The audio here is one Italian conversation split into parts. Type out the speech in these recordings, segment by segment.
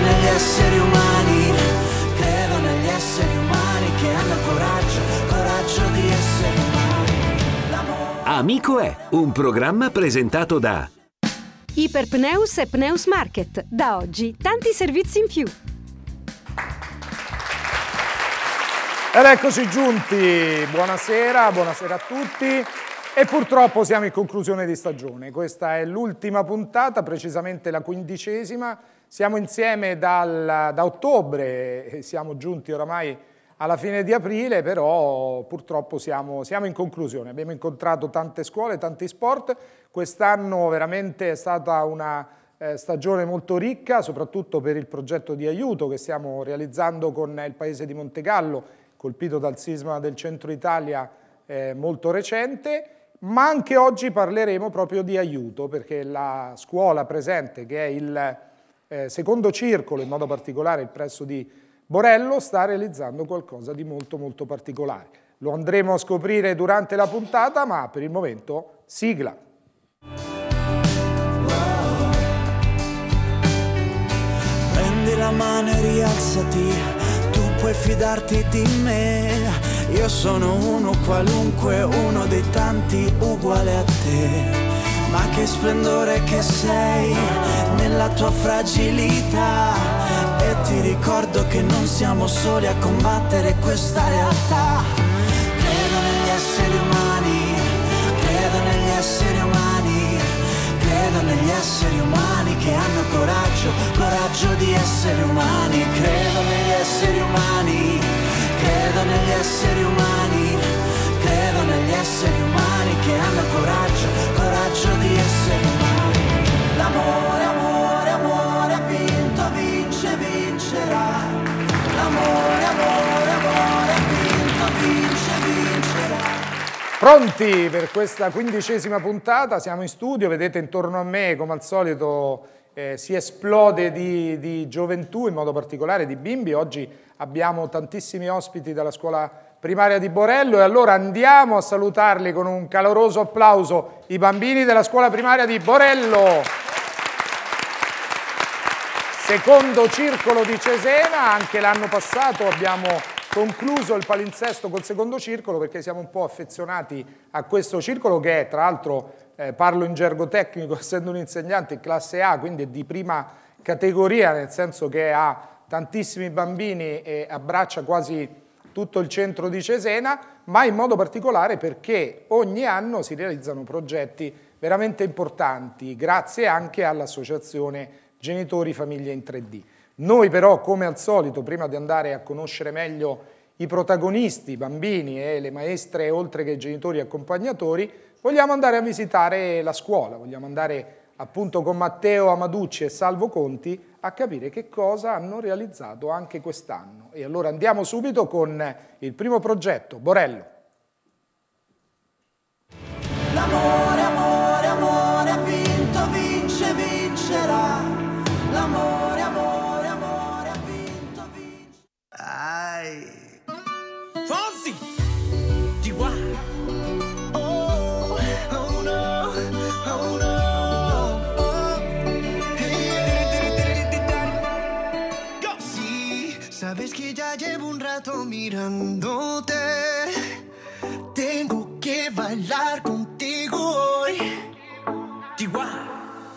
negli esseri umani, credo negli esseri umani che hanno coraggio, coraggio di essere umani. Amico è un programma presentato da Iperpneus e Pneus Market. Da oggi tanti servizi in più. Ed eccoci giunti, buonasera, buonasera a tutti e purtroppo siamo in conclusione di stagione. Questa è l'ultima puntata, precisamente la quindicesima. Siamo insieme dal, da ottobre siamo giunti oramai alla fine di aprile, però purtroppo siamo, siamo in conclusione. Abbiamo incontrato tante scuole, tanti sport. Quest'anno veramente è stata una eh, stagione molto ricca, soprattutto per il progetto di aiuto che stiamo realizzando con il paese di Montegallo, colpito dal sisma del centro Italia eh, molto recente, ma anche oggi parleremo proprio di aiuto, perché la scuola presente, che è il eh, secondo circolo, in modo particolare il presso di Borello, sta realizzando qualcosa di molto molto particolare. Lo andremo a scoprire durante la puntata, ma per il momento sigla. Prendi la mano e rialzati puoi fidarti di me. Io sono uno qualunque, uno dei tanti uguale a te. Ma che splendore che sei nella tua fragilità. E ti ricordo che non siamo soli a combattere questa realtà. Credo negli esseri umani, credo negli esseri umani, credo negli esseri umani che hanno coraggio, coraggio di essere umani, credo negli esseri umani, credo negli esseri umani, credo negli esseri umani che hanno coraggio, coraggio di essere umani. L'amore, amore, amore ha vinto, vince, vincerà. L'amore, amore, amore ha vinto, vince, vincerà. Pronti per questa quindicesima puntata, siamo in studio, vedete intorno a me come al solito eh, si esplode di, di, gioventù, in modo particolare di bimbi. Oggi abbiamo tantissimi ospiti dalla scuola primaria di Borello e allora andiamo a salutarli con un caloroso applauso i bambini della scuola primaria di Borello. Secondo circolo di Cesena, anche l'anno passato abbiamo concluso il palinsesto col secondo circolo perché siamo un po' affezionati a questo circolo che è tra l'altro eh, parlo in gergo tecnico essendo un insegnante in classe A, quindi è di prima categoria, nel senso che ha tantissimi bambini e abbraccia quasi tutto il centro di Cesena, ma in modo particolare perché ogni anno si realizzano progetti veramente importanti, grazie anche all'associazione Genitori Famiglie in 3D. Noi però, come al solito, prima di andare a conoscere meglio i protagonisti, i bambini e le maestre, oltre che i genitori accompagnatori, vogliamo andare a visitare la scuola, vogliamo andare appunto con Matteo Amaducci e Salvo Conti a capire che cosa hanno realizzato anche quest'anno. E allora andiamo subito con il primo progetto, Borello. Rato mirándote. Tengo que bailar contigo hoy.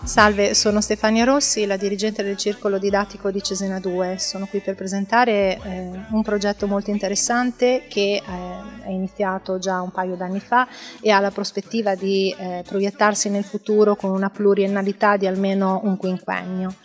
Salve, sono Stefania Rossi, la dirigente del Circolo Didattico di Cesena 2. Sono qui per presentare eh, un progetto molto interessante che eh, è iniziato già un paio d'anni fa e ha la prospettiva di eh, proiettarsi nel futuro con una pluriennalità di almeno un quinquennio.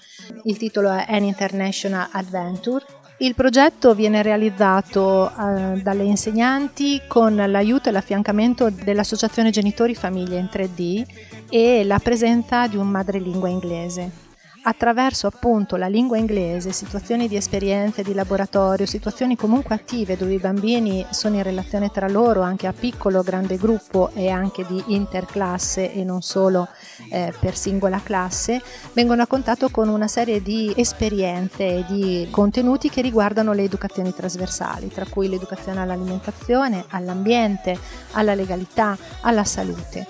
Il titolo è An International Adventure il progetto viene realizzato eh, dalle insegnanti con l'aiuto e l'affiancamento dell'Associazione Genitori Famiglie in 3D e la presenza di un madrelingua inglese. Attraverso appunto la lingua inglese, situazioni di esperienze, di laboratorio, situazioni comunque attive dove i bambini sono in relazione tra loro anche a piccolo, grande gruppo e anche di interclasse e non solo eh, per singola classe, vengono a contatto con una serie di esperienze e di contenuti che riguardano le educazioni trasversali, tra cui l'educazione all'alimentazione, all'ambiente, alla legalità, alla salute.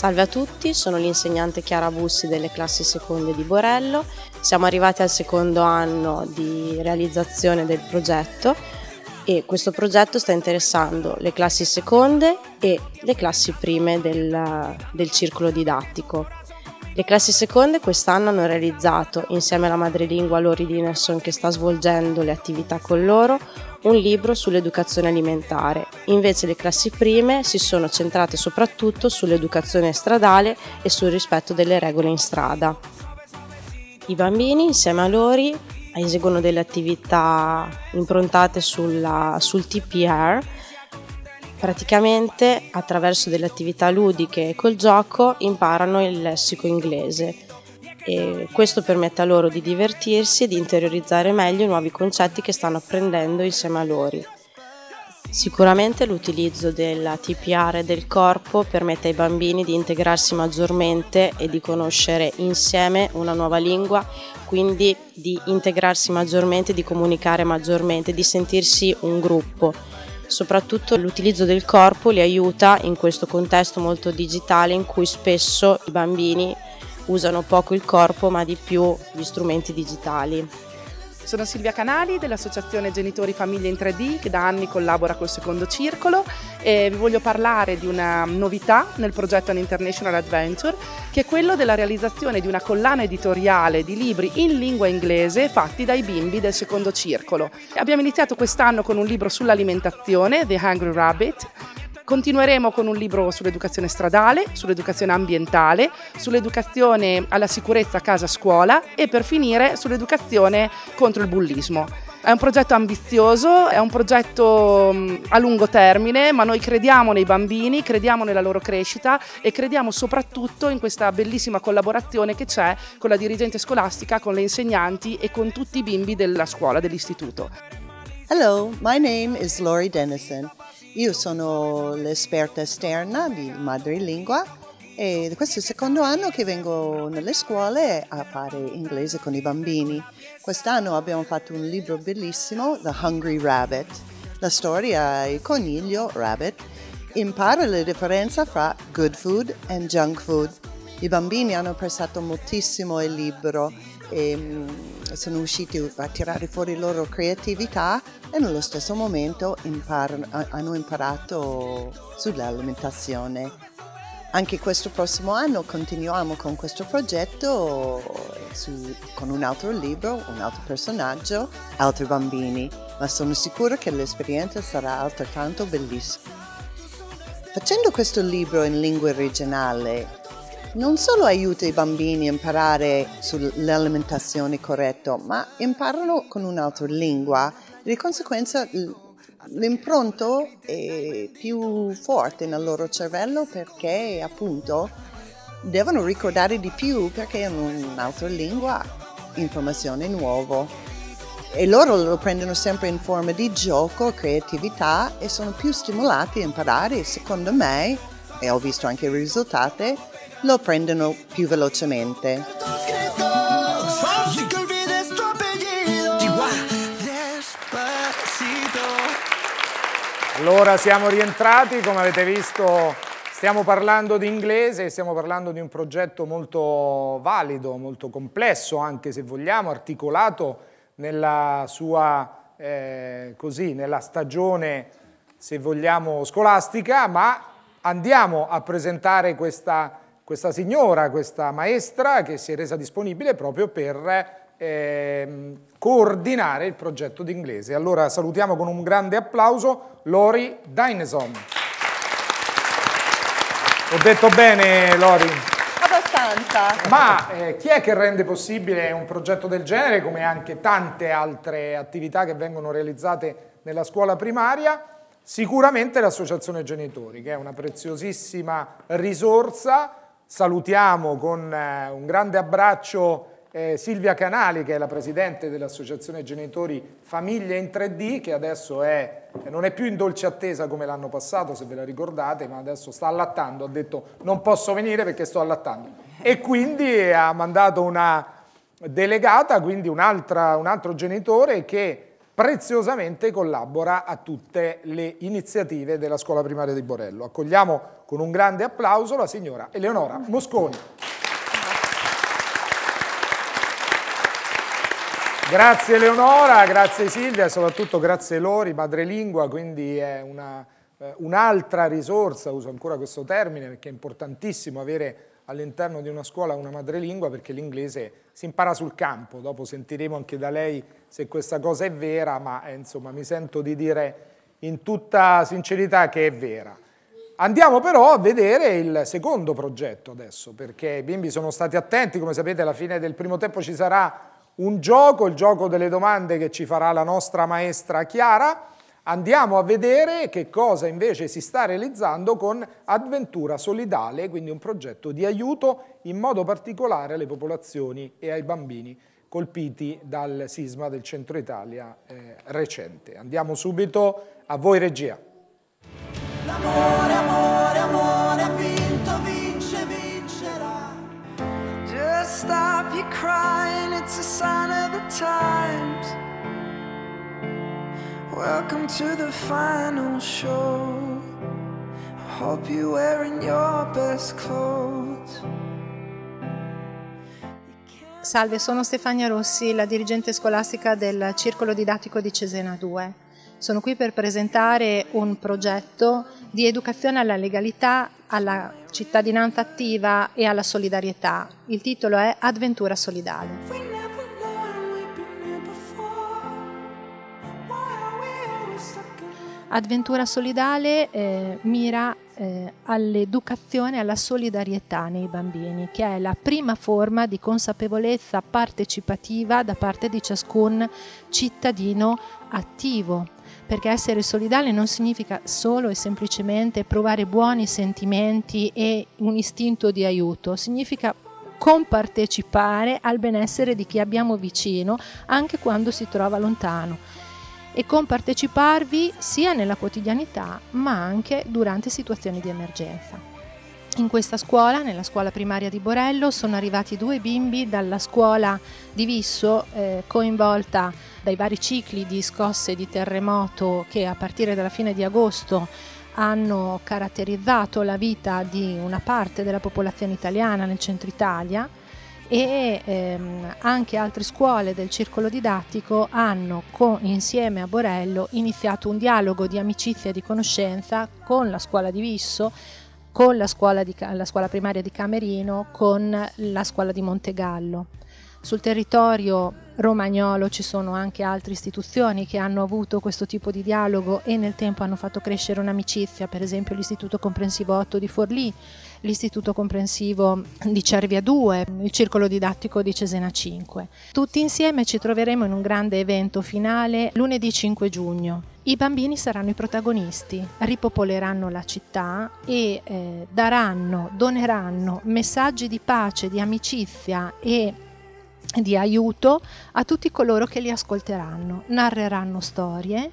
Salve a tutti, sono l'insegnante Chiara Bussi delle classi seconde di Borello. Siamo arrivati al secondo anno di realizzazione del progetto e questo progetto sta interessando le classi seconde e le classi prime del, del circolo didattico. Le classi seconde quest'anno hanno realizzato, insieme alla madrelingua Lori Dinerson che sta svolgendo le attività con loro, un libro sull'educazione alimentare. Invece le classi prime si sono centrate soprattutto sull'educazione stradale e sul rispetto delle regole in strada. I bambini, insieme a Lori, eseguono delle attività improntate sulla, sul TPR Praticamente attraverso delle attività ludiche e col gioco imparano il lessico inglese e questo permette a loro di divertirsi e di interiorizzare meglio i nuovi concetti che stanno apprendendo insieme a loro. Sicuramente l'utilizzo della TPR del corpo permette ai bambini di integrarsi maggiormente e di conoscere insieme una nuova lingua, quindi di integrarsi maggiormente, di comunicare maggiormente, di sentirsi un gruppo soprattutto l'utilizzo del corpo li aiuta in questo contesto molto digitale in cui spesso i bambini usano poco il corpo ma di più gli strumenti digitali. Sono Silvia Canali dell'Associazione Genitori Famiglie in 3D che da anni collabora col secondo circolo e vi voglio parlare di una novità nel progetto An International Adventure che è quello della realizzazione di una collana editoriale di libri in lingua inglese fatti dai bimbi del secondo circolo. Abbiamo iniziato quest'anno con un libro sull'alimentazione, The Hungry Rabbit, Continueremo con un libro sull'educazione stradale, sull'educazione ambientale, sull'educazione alla sicurezza a casa scuola e per finire sull'educazione contro il bullismo. È un progetto ambizioso, è un progetto a lungo termine, ma noi crediamo nei bambini, crediamo nella loro crescita e crediamo soprattutto in questa bellissima collaborazione che c'è con la dirigente scolastica, con le insegnanti e con tutti i bimbi della scuola, dell'istituto. Hello, my name is Lori Dennison. Io sono l'esperta esterna di madrelingua e questo è il secondo anno che vengo nelle scuole a fare inglese con i bambini. Quest'anno abbiamo fatto un libro bellissimo, The Hungry Rabbit. La storia, il coniglio Rabbit, impara la differenza fra good food e junk food. I bambini hanno apprezzato moltissimo il libro e mm, sono riusciti a tirare fuori la loro creatività e nello stesso momento imparano, hanno imparato sull'alimentazione. Anche questo prossimo anno continuiamo con questo progetto su, con un altro libro, un altro personaggio, altri bambini, ma sono sicura che l'esperienza sarà altrettanto bellissima. Facendo questo libro in lingua regionale non solo aiuta i bambini a imparare sull'alimentazione corretta, ma imparano con un'altra lingua. Di conseguenza l'impronto è più forte nel loro cervello perché appunto devono ricordare di più perché in un'altra lingua informazione nuova. E loro lo prendono sempre in forma di gioco, creatività e sono più stimolati a imparare, secondo me, e ho visto anche i risultati, lo prendono più velocemente. Allora siamo rientrati, come avete visto stiamo parlando di inglese, stiamo parlando di un progetto molto valido, molto complesso anche se vogliamo, articolato nella sua, eh, così, nella stagione se vogliamo scolastica, ma andiamo a presentare questa questa signora, questa maestra che si è resa disponibile proprio per eh, coordinare il progetto d'inglese. Allora salutiamo con un grande applauso Lori Dineson. Ho detto bene Lori? Abbastanza. Ma eh, chi è che rende possibile un progetto del genere come anche tante altre attività che vengono realizzate nella scuola primaria? Sicuramente l'associazione genitori che è una preziosissima risorsa Salutiamo con eh, un grande abbraccio eh, Silvia Canali, che è la presidente dell'Associazione Genitori Famiglie in 3D, che adesso è, non è più in dolce attesa come l'anno passato, se ve la ricordate, ma adesso sta allattando. Ha detto non posso venire perché sto allattando. E quindi ha mandato una delegata, quindi un, un altro genitore che preziosamente collabora a tutte le iniziative della scuola primaria di Borello. Accogliamo con un grande applauso la signora Eleonora Mosconi. Grazie Eleonora, grazie Silvia e soprattutto grazie Lori, madrelingua, quindi è eh, un'altra risorsa, uso ancora questo termine perché è importantissimo avere all'interno di una scuola una madrelingua perché l'inglese si impara sul campo, dopo sentiremo anche da lei se questa cosa è vera, ma eh, insomma mi sento di dire in tutta sincerità che è vera. Andiamo però a vedere il secondo progetto adesso, perché i bimbi sono stati attenti, come sapete alla fine del primo tempo ci sarà un gioco, il gioco delle domande che ci farà la nostra maestra Chiara. Andiamo a vedere che cosa invece si sta realizzando con Avventura Solidale, quindi un progetto di aiuto in modo particolare alle popolazioni e ai bambini colpiti dal sisma del centro Italia eh, recente. Andiamo subito a voi regia. L'amore, amore, amore, vinto, vince, vincerà. Just stop your crying, it's a sign of the times. Welcome to the final show. Hope you're wearing your best clothes. Salve, sono Stefania Rossi, la dirigente scolastica del Circolo Didattico di Cesena 2. Sono qui per presentare un progetto di educazione alla legalità, alla cittadinanza attiva e alla solidarietà. Il titolo è Avventura solidale. Avventura solidale eh, mira eh, all'educazione alla solidarietà nei bambini, che è la prima forma di consapevolezza partecipativa da parte di ciascun cittadino attivo. Perché essere solidale non significa solo e semplicemente provare buoni sentimenti e un istinto di aiuto, significa compartecipare al benessere di chi abbiamo vicino anche quando si trova lontano e comparteciparvi sia nella quotidianità ma anche durante situazioni di emergenza. In questa scuola, nella scuola primaria di Borello, sono arrivati due bimbi dalla scuola di Visso, eh, coinvolta dai vari cicli di scosse di terremoto che a partire dalla fine di agosto hanno caratterizzato la vita di una parte della popolazione italiana nel centro Italia e ehm, anche altre scuole del circolo didattico hanno con, insieme a Borello iniziato un dialogo di amicizia e di conoscenza con la scuola di Visso, con la scuola, di, la scuola primaria di Camerino, con la scuola di Montegallo. Sul territorio romagnolo ci sono anche altre istituzioni che hanno avuto questo tipo di dialogo e nel tempo hanno fatto crescere un'amicizia, per esempio l'Istituto Comprensivo 8 di Forlì, l'Istituto Comprensivo di Cervia 2, il Circolo Didattico di Cesena 5. Tutti insieme ci troveremo in un grande evento finale lunedì 5 giugno. I bambini saranno i protagonisti, ripopoleranno la città e eh, daranno, doneranno messaggi di pace, di amicizia e di aiuto a tutti coloro che li ascolteranno. Narreranno storie,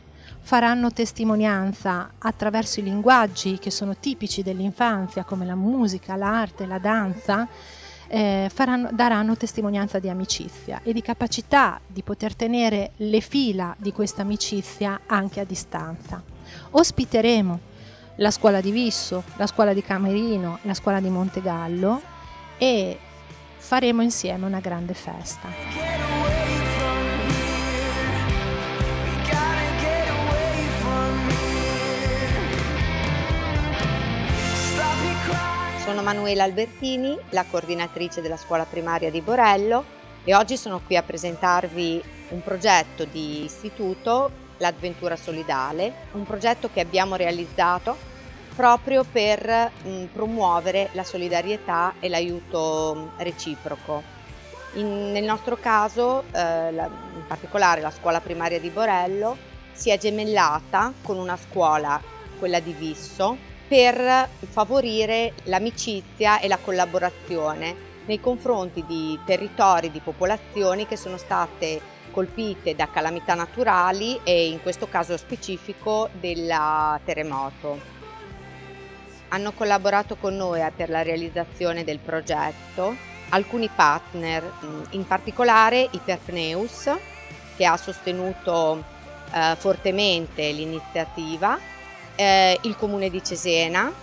faranno testimonianza attraverso i linguaggi che sono tipici dell'infanzia, come la musica, l'arte, la danza, eh, faranno, daranno testimonianza di amicizia e di capacità di poter tenere le fila di questa amicizia anche a distanza. Ospiteremo la scuola di Visso, la scuola di Camerino, la scuola di Montegallo e faremo insieme una grande festa. Sono Manuela Albertini, la coordinatrice della scuola primaria di Borello e oggi sono qui a presentarvi un progetto di istituto, l'Avventura Solidale, un progetto che abbiamo realizzato proprio per mh, promuovere la solidarietà e l'aiuto reciproco. In, nel nostro caso, eh, la, in particolare la scuola primaria di Borello, si è gemellata con una scuola, quella di Visso, per favorire l'amicizia e la collaborazione nei confronti di territori, di popolazioni che sono state colpite da calamità naturali e in questo caso specifico del terremoto. Hanno collaborato con noi per la realizzazione del progetto alcuni partner, in particolare Iperpneus che ha sostenuto eh, fortemente l'iniziativa, eh, il Comune di Cesena,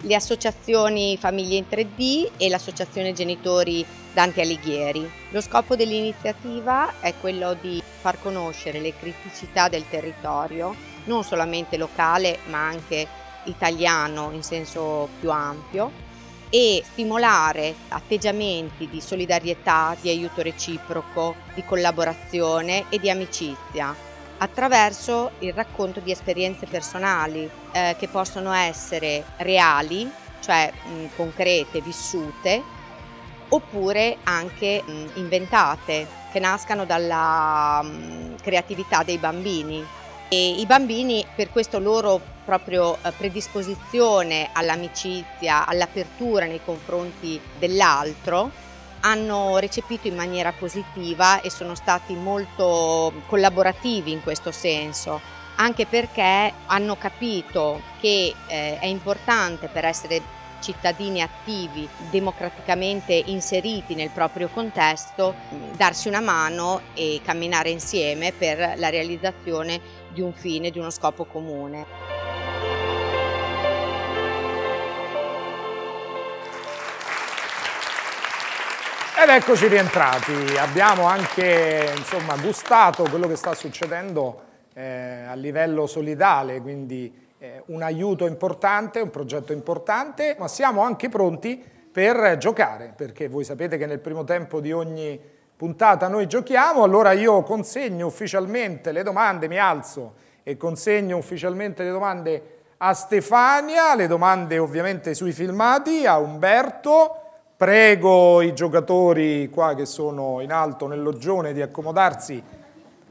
le associazioni Famiglie in 3D e l'associazione Genitori Dante Alighieri. Lo scopo dell'iniziativa è quello di far conoscere le criticità del territorio, non solamente locale ma anche italiano in senso più ampio e stimolare atteggiamenti di solidarietà, di aiuto reciproco, di collaborazione e di amicizia attraverso il racconto di esperienze personali eh, che possono essere reali, cioè mh, concrete, vissute, oppure anche mh, inventate, che nascano dalla mh, creatività dei bambini. E I bambini per questo loro proprio eh, predisposizione all'amicizia, all'apertura nei confronti dell'altro, hanno recepito in maniera positiva e sono stati molto collaborativi in questo senso, anche perché hanno capito che eh, è importante per essere cittadini attivi, democraticamente inseriti nel proprio contesto, darsi una mano e camminare insieme per la realizzazione di un fine, di uno scopo comune. Ed eccoci rientrati, abbiamo anche insomma, gustato quello che sta succedendo eh, a livello solidale, quindi eh, un aiuto importante, un progetto importante, ma siamo anche pronti per giocare, perché voi sapete che nel primo tempo di ogni puntata noi giochiamo, allora io consegno ufficialmente le domande, mi alzo e consegno ufficialmente le domande a Stefania, le domande ovviamente sui filmati, a Umberto, Prego i giocatori qua che sono in alto nel loggione di accomodarsi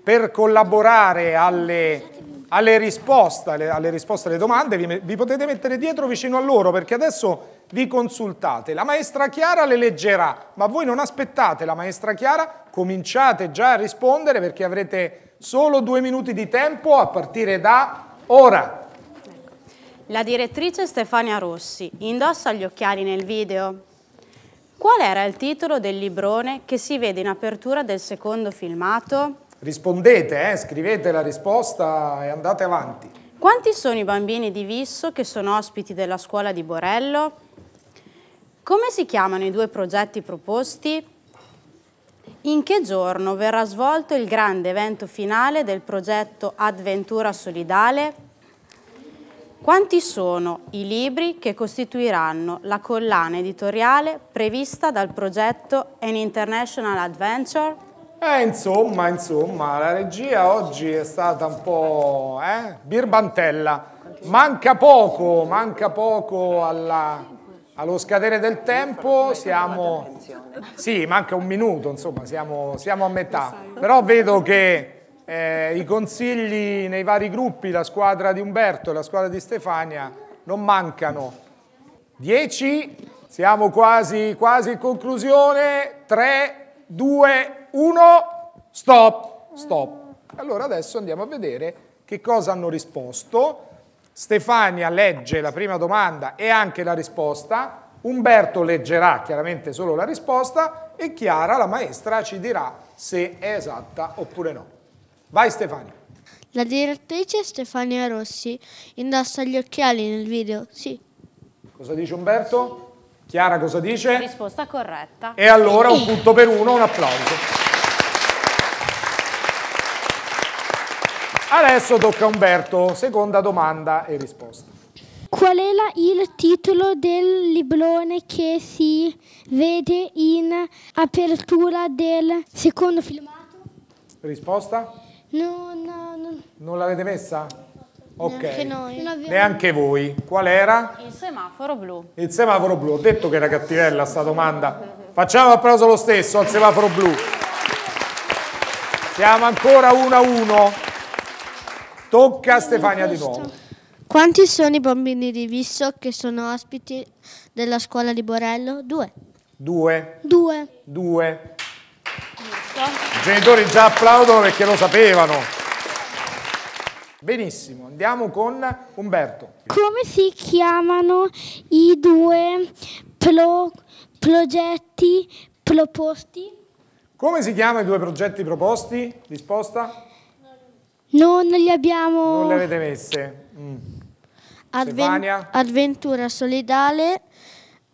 per collaborare alle, alle, risposte, alle, alle risposte, alle domande. Vi, vi, potete mettere dietro vicino a loro perché adesso vi consultate. La maestra Chiara le leggerà, ma voi non aspettate la maestra Chiara, cominciate già a rispondere perché avrete solo due minuti di tempo a partire da ora. La direttrice Stefania Rossi indossa gli occhiali nel video? Qual era il titolo del librone che si vede in apertura del secondo filmato? Rispondete, eh? scrivete la risposta e andate avanti. Quanti sono i bambini di Visso che sono ospiti della scuola di Borello? Come si chiamano i due progetti proposti? In che giorno verrà svolto il grande evento finale del progetto Adventura Solidale? Quanti sono i libri che costituiranno la collana editoriale prevista dal progetto An International Adventure? Eh, insomma, insomma, la regia oggi è stata un po' eh, birbantella. Manca poco, manca poco alla, allo scadere del tempo, siamo... Sì, manca un minuto, insomma, siamo, siamo a metà. Però vedo che eh, i consigli nei vari gruppi, la squadra di Umberto e la squadra di Stefania non mancano. 10, siamo quasi, quasi in conclusione, 3, 2, 1, stop, stop. Allora adesso andiamo a vedere che cosa hanno risposto. Stefania legge la prima domanda e anche la risposta, Umberto leggerà chiaramente solo la risposta e Chiara, la maestra, ci dirà se è esatta oppure no. Vai Stefania. La direttrice Stefania Rossi indossa gli occhiali nel video, sì. Cosa dice Umberto? Chiara cosa dice? Risposta corretta. E allora un punto per uno, un applauso. Adesso tocca a Umberto, seconda domanda e risposta. Qual è la, il titolo del librone che si vede in apertura del secondo filmato? Risposta? No, no, no. Non l'avete messa? Ok. Neanche noi. Neanche voi. Qual era? Il semaforo blu. Il semaforo blu. Ho detto che era cattivella sta domanda. Facciamo applauso lo stesso al semaforo blu. Siamo ancora 1 a 1. Tocca a Stefania di nuovo. Quanti sono i bambini di Visso che sono ospiti della scuola di Borello? Due. Due. Due. Due. I genitori già applaudono perché lo sapevano. Benissimo, andiamo con Umberto. Come si chiamano i due pro progetti proposti? Come si chiamano i due progetti proposti? Risposta? Non li abbiamo... Non le avete messe? Mm. Adven- Stefania? Avventura solidale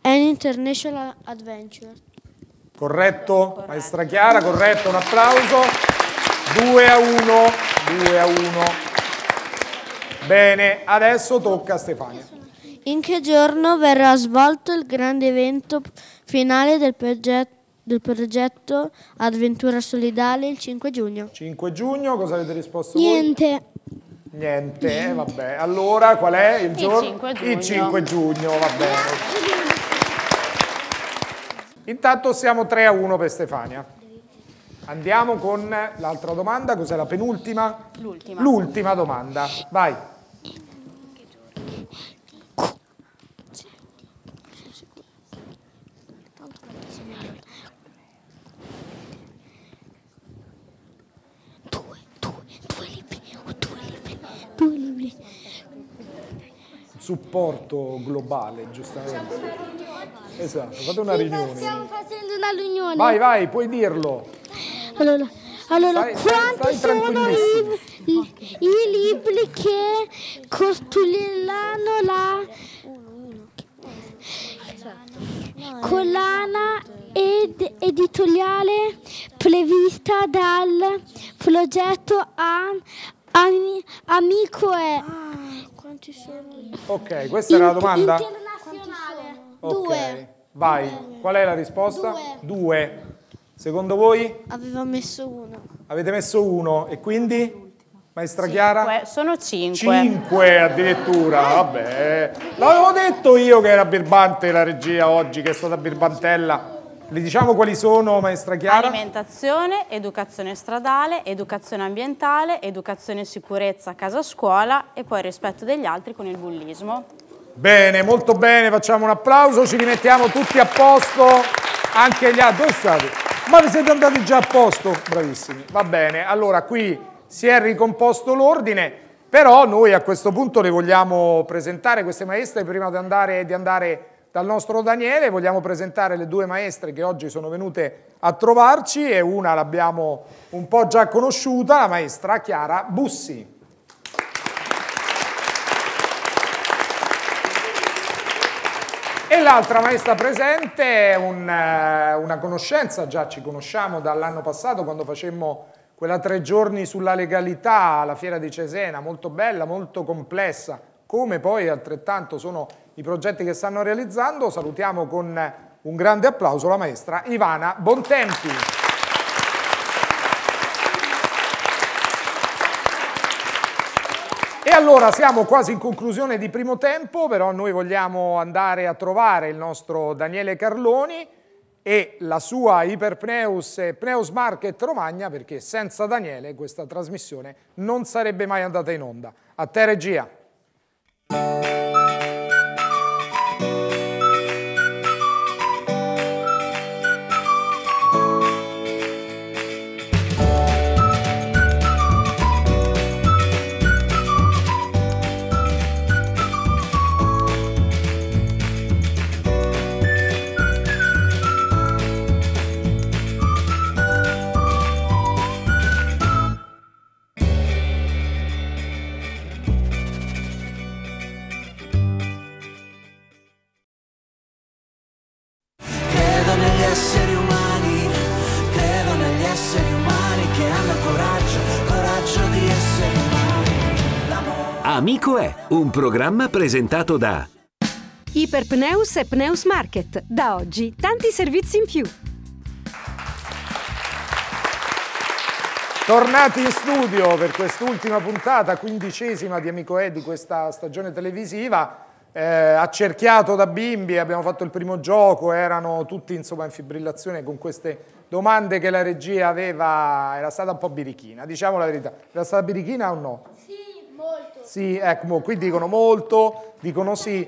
and International Adventure. Corretto? Maestra Chiara, corretto, un applauso. 2 a 1, 2 a 1. Bene, adesso tocca a Stefania. In che giorno verrà svolto il grande evento finale del, proget- del progetto Avventura Solidale il 5 giugno? 5 giugno, cosa avete risposto voi? Niente. Niente, eh, vabbè. Allora, qual è il Il giorno? 5 Il giugno. 5 giugno, va bene. Intanto siamo 3 a 1 per Stefania. Andiamo con l'altra domanda, cos'è la penultima? L'ultima. L'ultima domanda, vai. Due libri. Supporto globale, giustamente. Esatto, fate una riunione. Stiamo facendo una riunione. Vai, vai, puoi dirlo. Allora, allora Stai- quanti stai sono i, i- i libri che costruiranno la collana ed- editoriale prevista dal progetto Ami- Amico è quanti sono? Ok, questa era la domanda? Internazionale. Ok, Due. vai. Qual è la risposta? Due. Secondo voi? Aveva messo uno. Avete messo uno e quindi? Maestra Chiara? Que- Sono 5. 5 addirittura, vabbè. L'avevo detto io che era birbante la regia oggi, che è stata birbantella. Le diciamo quali sono, maestra Chiara? Alimentazione, educazione stradale, educazione ambientale, educazione e sicurezza a casa scuola e poi rispetto degli altri con il bullismo. Bene, molto bene, facciamo un applauso, ci rimettiamo tutti a posto, anche gli altri. Dove state? Ma vi siete andati già a posto? Bravissimi, va bene. Allora, qui si è ricomposto l'ordine, però noi a questo punto le vogliamo presentare queste maestre prima di andare, di andare dal nostro Daniele, vogliamo presentare le due maestre che oggi sono venute a trovarci e una l'abbiamo un po' già conosciuta, la maestra Chiara Bussi. E l'altra maestra presente è un, eh, una conoscenza, già ci conosciamo dall'anno passato quando facemmo quella tre giorni sulla legalità alla Fiera di Cesena, molto bella, molto complessa, come poi altrettanto sono i progetti che stanno realizzando. Salutiamo con un grande applauso la maestra Ivana Bontempi. E allora siamo quasi in conclusione di primo tempo, però noi vogliamo andare a trovare il nostro Daniele Carloni e la sua Iperpneus e Pneus Market Romagna, perché senza Daniele questa trasmissione non sarebbe mai andata in onda. A te regia. È un programma presentato da Iperpneus e Pneus Market. Da oggi tanti servizi in più. Tornati in studio per quest'ultima puntata, quindicesima di Amico E di questa stagione televisiva, eh, accerchiato da bimbi, abbiamo fatto il primo gioco, erano tutti insomma in fibrillazione con queste domande che la regia aveva, era stata un po' birichina, diciamo la verità, era stata birichina o no? Sì, Sì, ecco, qui dicono molto, dicono sì,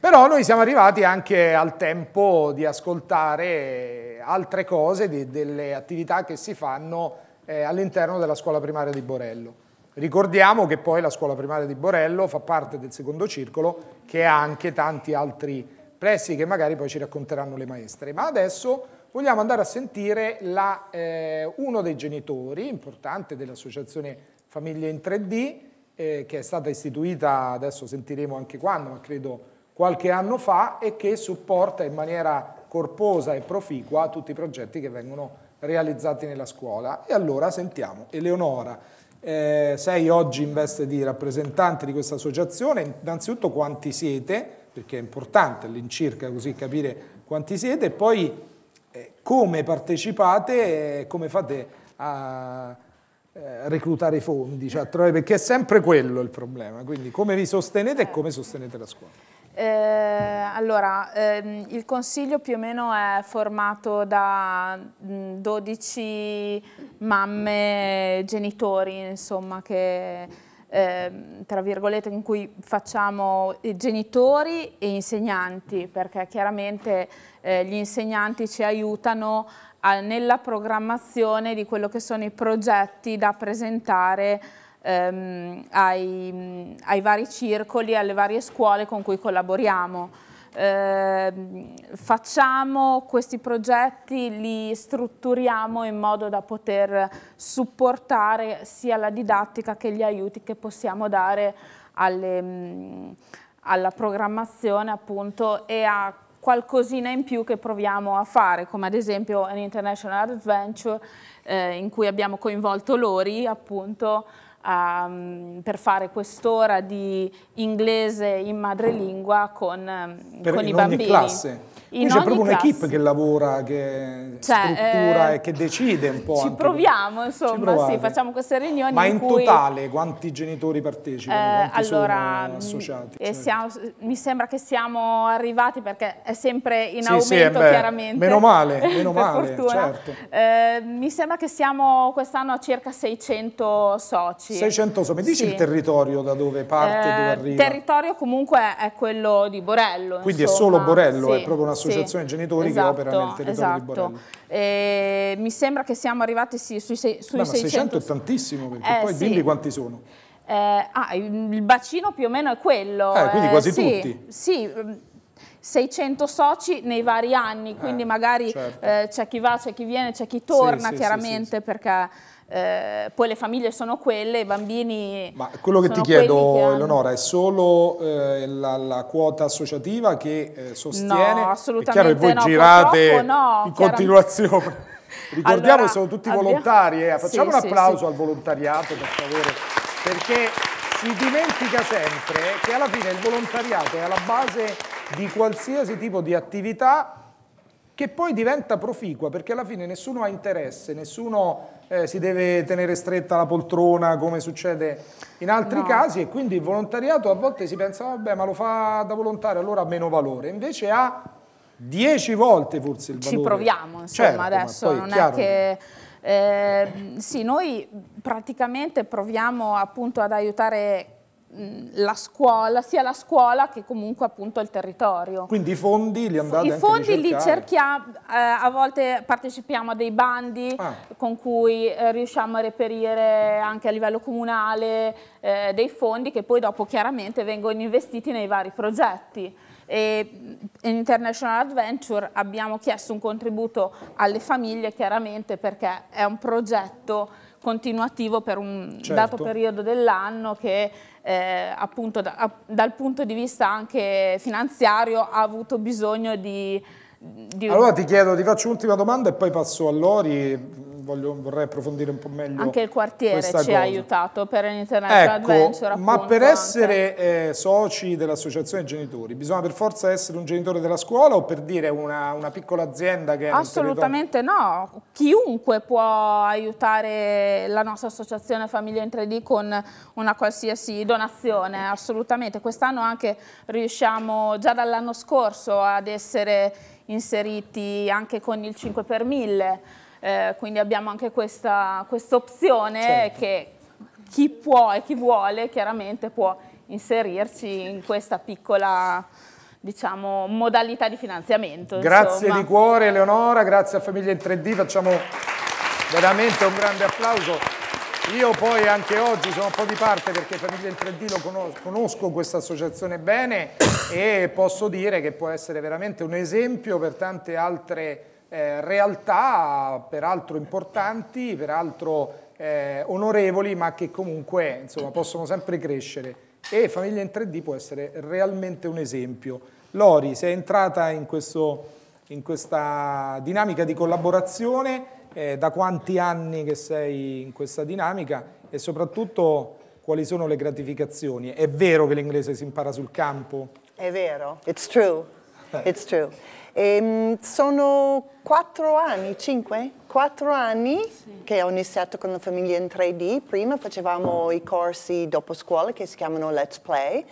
però noi siamo arrivati anche al tempo di ascoltare altre cose, di- delle attività che si fanno eh, all'interno della scuola primaria di Borello. Ricordiamo che poi la scuola primaria di Borello fa parte del secondo circolo che ha anche tanti altri pressi che magari poi ci racconteranno le maestre. Ma adesso vogliamo andare a sentire la, eh, uno dei genitori importante dell'associazione Famiglie in 3D, eh, che è stata istituita, adesso sentiremo anche quando, ma credo qualche anno fa, e che supporta in maniera corposa e proficua tutti i progetti che vengono realizzati nella scuola. E allora sentiamo, Eleonora, eh, sei oggi in veste di rappresentante di questa associazione, innanzitutto quanti siete, perché è importante all'incirca così capire quanti siete, e poi eh, come partecipate e come fate a eh, reclutare fondi, cioè, perché è sempre quello il problema, quindi come vi sostenete e come sostenete la scuola. Eh, allora, ehm, il consiglio più o meno è formato da 12 mamme, genitori, insomma, che eh, tra virgolette in cui facciamo genitori e insegnanti, perché chiaramente eh, gli insegnanti ci aiutano nella programmazione di quello che sono i progetti da presentare ehm, ai, ai, vari circoli, alle varie scuole con cui collaboriamo. Eh, facciamo questi progetti, li strutturiamo in modo da poter supportare sia la didattica che gli aiuti che possiamo dare alle, alla programmazione appunto e a qualcosina in più che proviamo a fare, come ad esempio un International Adventure eh, in cui abbiamo coinvolto Lori appunto um, per fare quest'ora di inglese in madrelingua con, per, con i bambini. Classe. Qui c'è proprio un'equipe che lavora, che cioè, struttura eh, e che decide un po'. Ci proviamo, insomma, sì, facciamo queste riunioni. Ma in, in cui, totale quanti genitori partecipano? Eh, allora, mm, associati? Cioè. Siamo, mi sembra che siamo arrivati perché è sempre in sì, aumento, sì, eh beh, chiaramente. Meno male, meno male, certo. Eh, mi sembra che siamo quest'anno a circa 600 soci. 600 soci, mi dici sì. il territorio da dove parte, dove eh, arriva? Il territorio comunque è quello di Borello. Quindi insomma. è solo Borello, è proprio una associazione sì, genitori esatto, che opera nel territorio esatto. di Borello. E mi sembra che siamo arrivati sì, sui, sui Beh, 600. 600 è tantissimo, perché eh, poi sì. bimbi quanti sono? Eh, ah, il bacino più o meno è quello. Eh, quindi quasi sì, tutti? Sì, 600 soci nei vari anni, quindi eh, magari certo. eh, c'è chi va, c'è chi viene, c'è chi torna, chiaramente, perché eh, poi le famiglie sono quelle, i bambini. Ma quello che ti chiedo, che Eleonora, è solo eh, la, la, quota associativa che eh, sostiene? No, assolutamente è chiaro che voi no, girate no, in continuazione. Ricordiamo allora, che sono tutti volontari, eh. facciamo sì, un applauso sì, al volontariato per favore, perché si dimentica sempre che alla fine il volontariato è alla base di qualsiasi tipo di attività che poi diventa proficua perché alla fine nessuno ha interesse, nessuno eh, si deve tenere stretta la poltrona come succede in altri no. casi e quindi il volontariato a volte si pensa vabbè ma lo fa da volontario allora ha meno valore, invece ha dieci volte forse il valore. Ci proviamo insomma certo, adesso, non è, è che... Eh, sì, noi praticamente proviamo appunto ad aiutare la scuola, sia la scuola che comunque appunto il territorio. Quindi i fondi li andate I fondi li cerchiamo, eh, a volte partecipiamo a dei bandi ah. con cui eh, riusciamo a reperire anche a livello comunale eh, dei fondi che poi dopo chiaramente vengono investiti nei vari progetti. E in International Adventure abbiamo chiesto un contributo alle famiglie chiaramente perché è un progetto continuativo per un certo. dato periodo dell'anno che eh, appunto da, a, dal punto di vista anche finanziario ha avuto bisogno di, di... Allora ti chiedo, ti faccio un'ultima domanda e poi passo a Lori voglio, vorrei approfondire un po' meglio Anche il quartiere ci cosa. ha aiutato per l'International ecco, Adventure. Ma per essere eh, soci dell'associazione genitori bisogna per forza essere un genitore della scuola o per dire una, una piccola azienda che è Assolutamente no, chiunque può aiutare la nostra associazione Famiglia in 3D con una qualsiasi donazione, assolutamente. Quest'anno anche riusciamo già dall'anno scorso ad essere inseriti anche con il 5 per 1000 eh, quindi abbiamo anche questa quest opzione certo. che chi può e chi vuole chiaramente può inserirci in questa piccola diciamo, modalità di finanziamento. Grazie insomma. di cuore Eleonora, grazie a Famiglia in 3D, facciamo veramente un grande applauso. Io poi anche oggi sono un po' di parte perché Famiglia in 3D lo conosco, conosco questa associazione bene e posso dire che può essere veramente un esempio per tante altre eh, realtà peraltro importanti, peraltro eh, onorevoli ma che comunque insomma, possono sempre crescere e Famiglia in 3D può essere realmente un esempio. Lori, sei entrata in, questo, in questa dinamica di collaborazione, eh, da quanti anni che sei in questa dinamica e soprattutto quali sono le gratificazioni? È vero che l'inglese si impara sul campo? È vero, it's true, it's true. E, sono quattro anni, cinque? Quattro anni sì. che ho iniziato con la famiglia in 3D. Prima facevamo i corsi dopo scuola che si chiamano Let's Play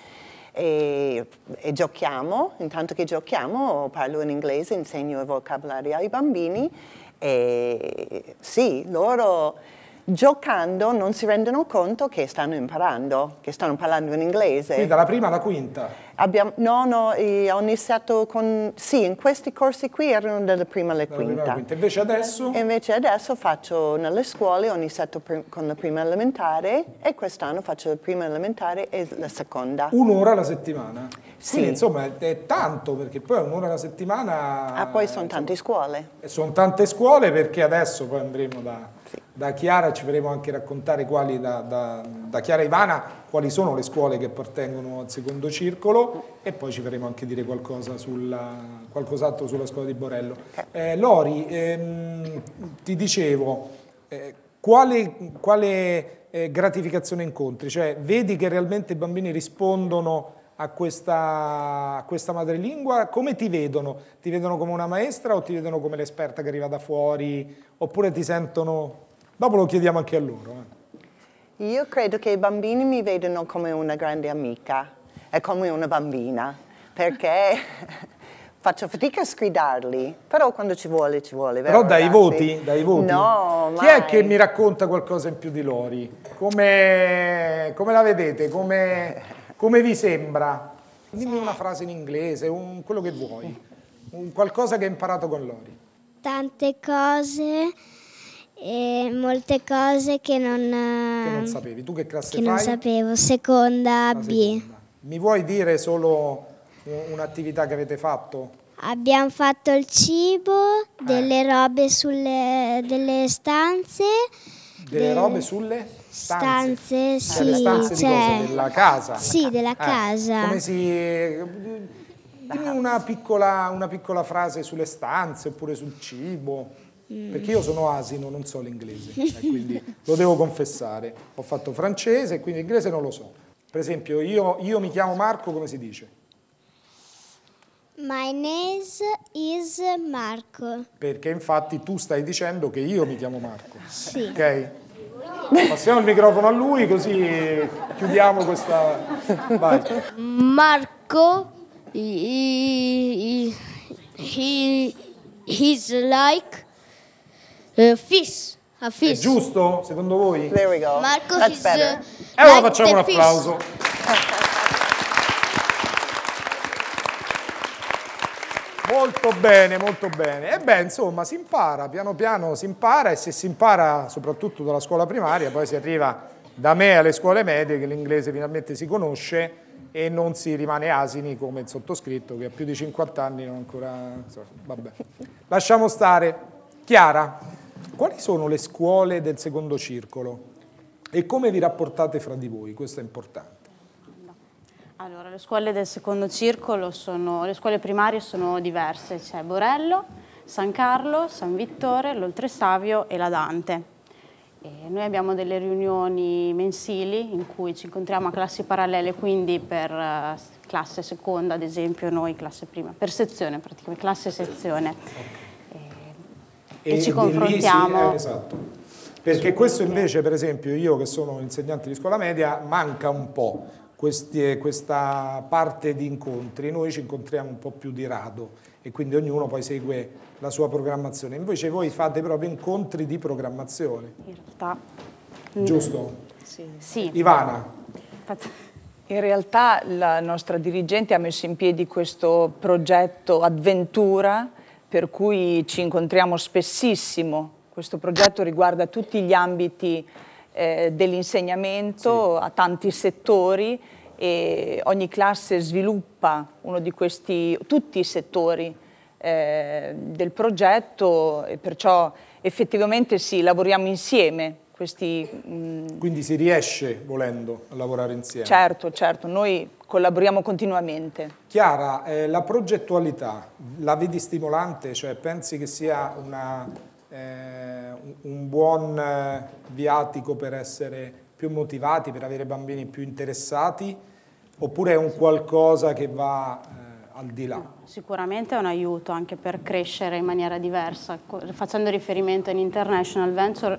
e, e giochiamo. Intanto che giochiamo parlo in inglese, insegno il vocabolario ai bambini e sì, loro giocando non si rendono conto che stanno imparando, che stanno parlando in inglese. Quindi dalla prima alla quinta? Abbiamo, no, no, ho iniziato con, sì, in questi corsi qui erano dalla prima alla quinta. Prima quinta. Invece adesso? E invece adesso faccio nelle scuole, ho iniziato con la prima elementare e quest'anno faccio la prima elementare e la seconda. Un'ora alla settimana? Sì. Quindi insomma è tanto perché poi un'ora alla settimana... Ah, poi sono tante scuole. Sono tante scuole perché adesso poi andremo da da Chiara ci faremo anche raccontare quali, da, da, da, Chiara Ivana quali sono le scuole che appartengono al secondo circolo e poi ci faremo anche dire qualcosa sulla, qualcos'altro sulla scuola di Borello. Eh, Lori, ehm, ti dicevo, eh, quale, quale eh, gratificazione incontri? Cioè, vedi che realmente i bambini rispondono a questa, a questa madrelingua? Come ti vedono? Ti vedono come una maestra o ti vedono come l'esperta che arriva da fuori? Oppure ti sentono... Dopo lo chiediamo anche a loro. Eh. Io credo che i bambini mi vedono come una grande amica e come una bambina, perché faccio fatica a sgridarli, però quando ci vuole, ci vuole. Però dai voti? dai voti? No, Chi è che mi racconta qualcosa in più di Lori? Come, come la vedete? Come... Come vi sembra? Dimmi una frase in inglese, un, quello che vuoi, un, qualcosa che hai imparato con Lori. Tante cose e molte cose che non, che non sapevi. Tu che classe che fai? non sapevo, seconda B. Seconda. Mi vuoi dire solo un'attività che avete fatto? Abbiamo fatto il cibo, eh. delle robe sulle delle stanze. Delle de... robe sulle? stanze, stanze sì, stanze cioè, della casa. Sì, della eh, casa. Come si Dimmi una piccola, una piccola, frase sulle stanze oppure sul cibo. Mm. Perché io sono asino, non so l'inglese, eh, quindi lo devo confessare. Ho fatto francese e quindi l'inglese non lo so. Per esempio, io, io mi chiamo Marco, come si dice? My name is Marco. Perché infatti tu stai dicendo che io mi chiamo Marco. Sì. Ok? Passiamo il microfono a lui così chiudiamo questa... Vai. Marco, he, he, he's like a fish. A fish. È giusto, secondo voi? There we go. Marco That's better. Uh, e allora like facciamo un applauso. Molto bene, molto bene. E beh, insomma, si impara, piano piano si impara e se si impara soprattutto dalla scuola primaria, poi si arriva da me alle scuole medie che l'inglese finalmente si conosce e non si rimane asini come il sottoscritto che ha più di 50 anni non ancora... Vabbè. Lasciamo stare. Chiara, quali sono le scuole del secondo circolo e come vi rapportate fra di voi? Questo è importante. Allora, le scuole del secondo circolo sono, le scuole primarie sono diverse, c'è Borello, San Carlo, San Vittore, l'Oltresavio e la Dante. E noi abbiamo delle riunioni mensili in cui ci incontriamo a classi parallele, quindi per uh, classe seconda, ad esempio, noi classe prima, per sezione praticamente, classe sezione. E, e, ci confrontiamo. Sì, eh, esatto. Perché questo invece, per esempio, io che sono insegnante di scuola media, manca un po' questi, questa parte di incontri, noi ci incontriamo un po' più di rado e quindi ognuno poi segue la sua programmazione. Invece voi fate proprio incontri di programmazione. In realtà. Giusto? Sì. sì. Ivana. In realtà la nostra dirigente ha messo in piedi questo progetto Avventura per cui ci incontriamo spessissimo. Questo progetto riguarda tutti gli ambiti eh, dell'insegnamento sì. a tanti settori e ogni classe sviluppa uno di questi, tutti i settori eh, del progetto e perciò effettivamente sì, lavoriamo insieme questi... Mh... Quindi si riesce, volendo, a lavorare insieme? Certo, certo, noi collaboriamo continuamente. Chiara, eh, la progettualità, la vedi stimolante? Cioè pensi che sia una, eh, un buon eh, viatico per essere più motivati, per avere bambini più interessati? Oppure è un qualcosa che va eh, al di là. Sicuramente è un aiuto anche per crescere in maniera diversa. Facendo riferimento in International Venture,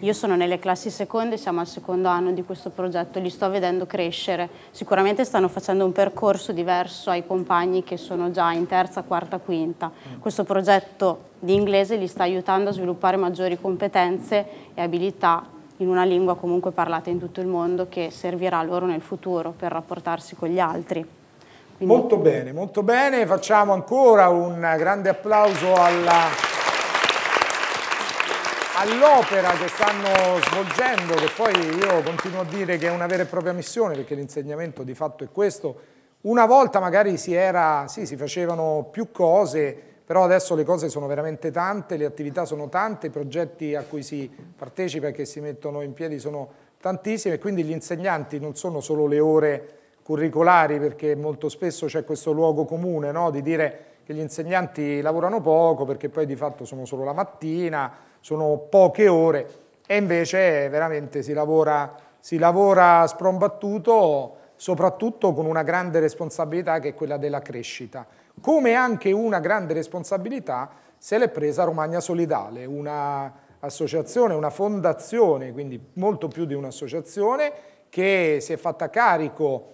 io sono nelle classi seconde, siamo al secondo anno di questo progetto, li sto vedendo crescere. Sicuramente stanno facendo un percorso diverso ai compagni che sono già in terza, quarta, quinta. Questo progetto di inglese li sta aiutando a sviluppare maggiori competenze e abilità in una lingua comunque parlata in tutto il mondo che servirà loro nel futuro per rapportarsi con gli altri. Quindi... Molto bene, molto bene. Facciamo ancora un grande applauso all'opera che stanno svolgendo, che poi io continuo a dire che è una vera e propria missione, perché l'insegnamento di fatto è questo. Una volta magari si, era, sì, si facevano più cose, però adesso le cose sono veramente tante, le attività sono tante, i progetti a cui si partecipa e che si mettono in piedi sono tantissimi e quindi gli insegnanti non sono solo le ore curricolari perché molto spesso c'è questo luogo comune no? di dire che gli insegnanti lavorano poco perché poi di fatto sono solo la mattina, sono poche ore e invece veramente si lavora, si lavora sprombattuto soprattutto con una grande responsabilità che è quella della crescita. Come anche una grande responsabilità se l'è presa Romagna Solidale, un'associazione, una fondazione, quindi molto più di un'associazione, che si è fatta carico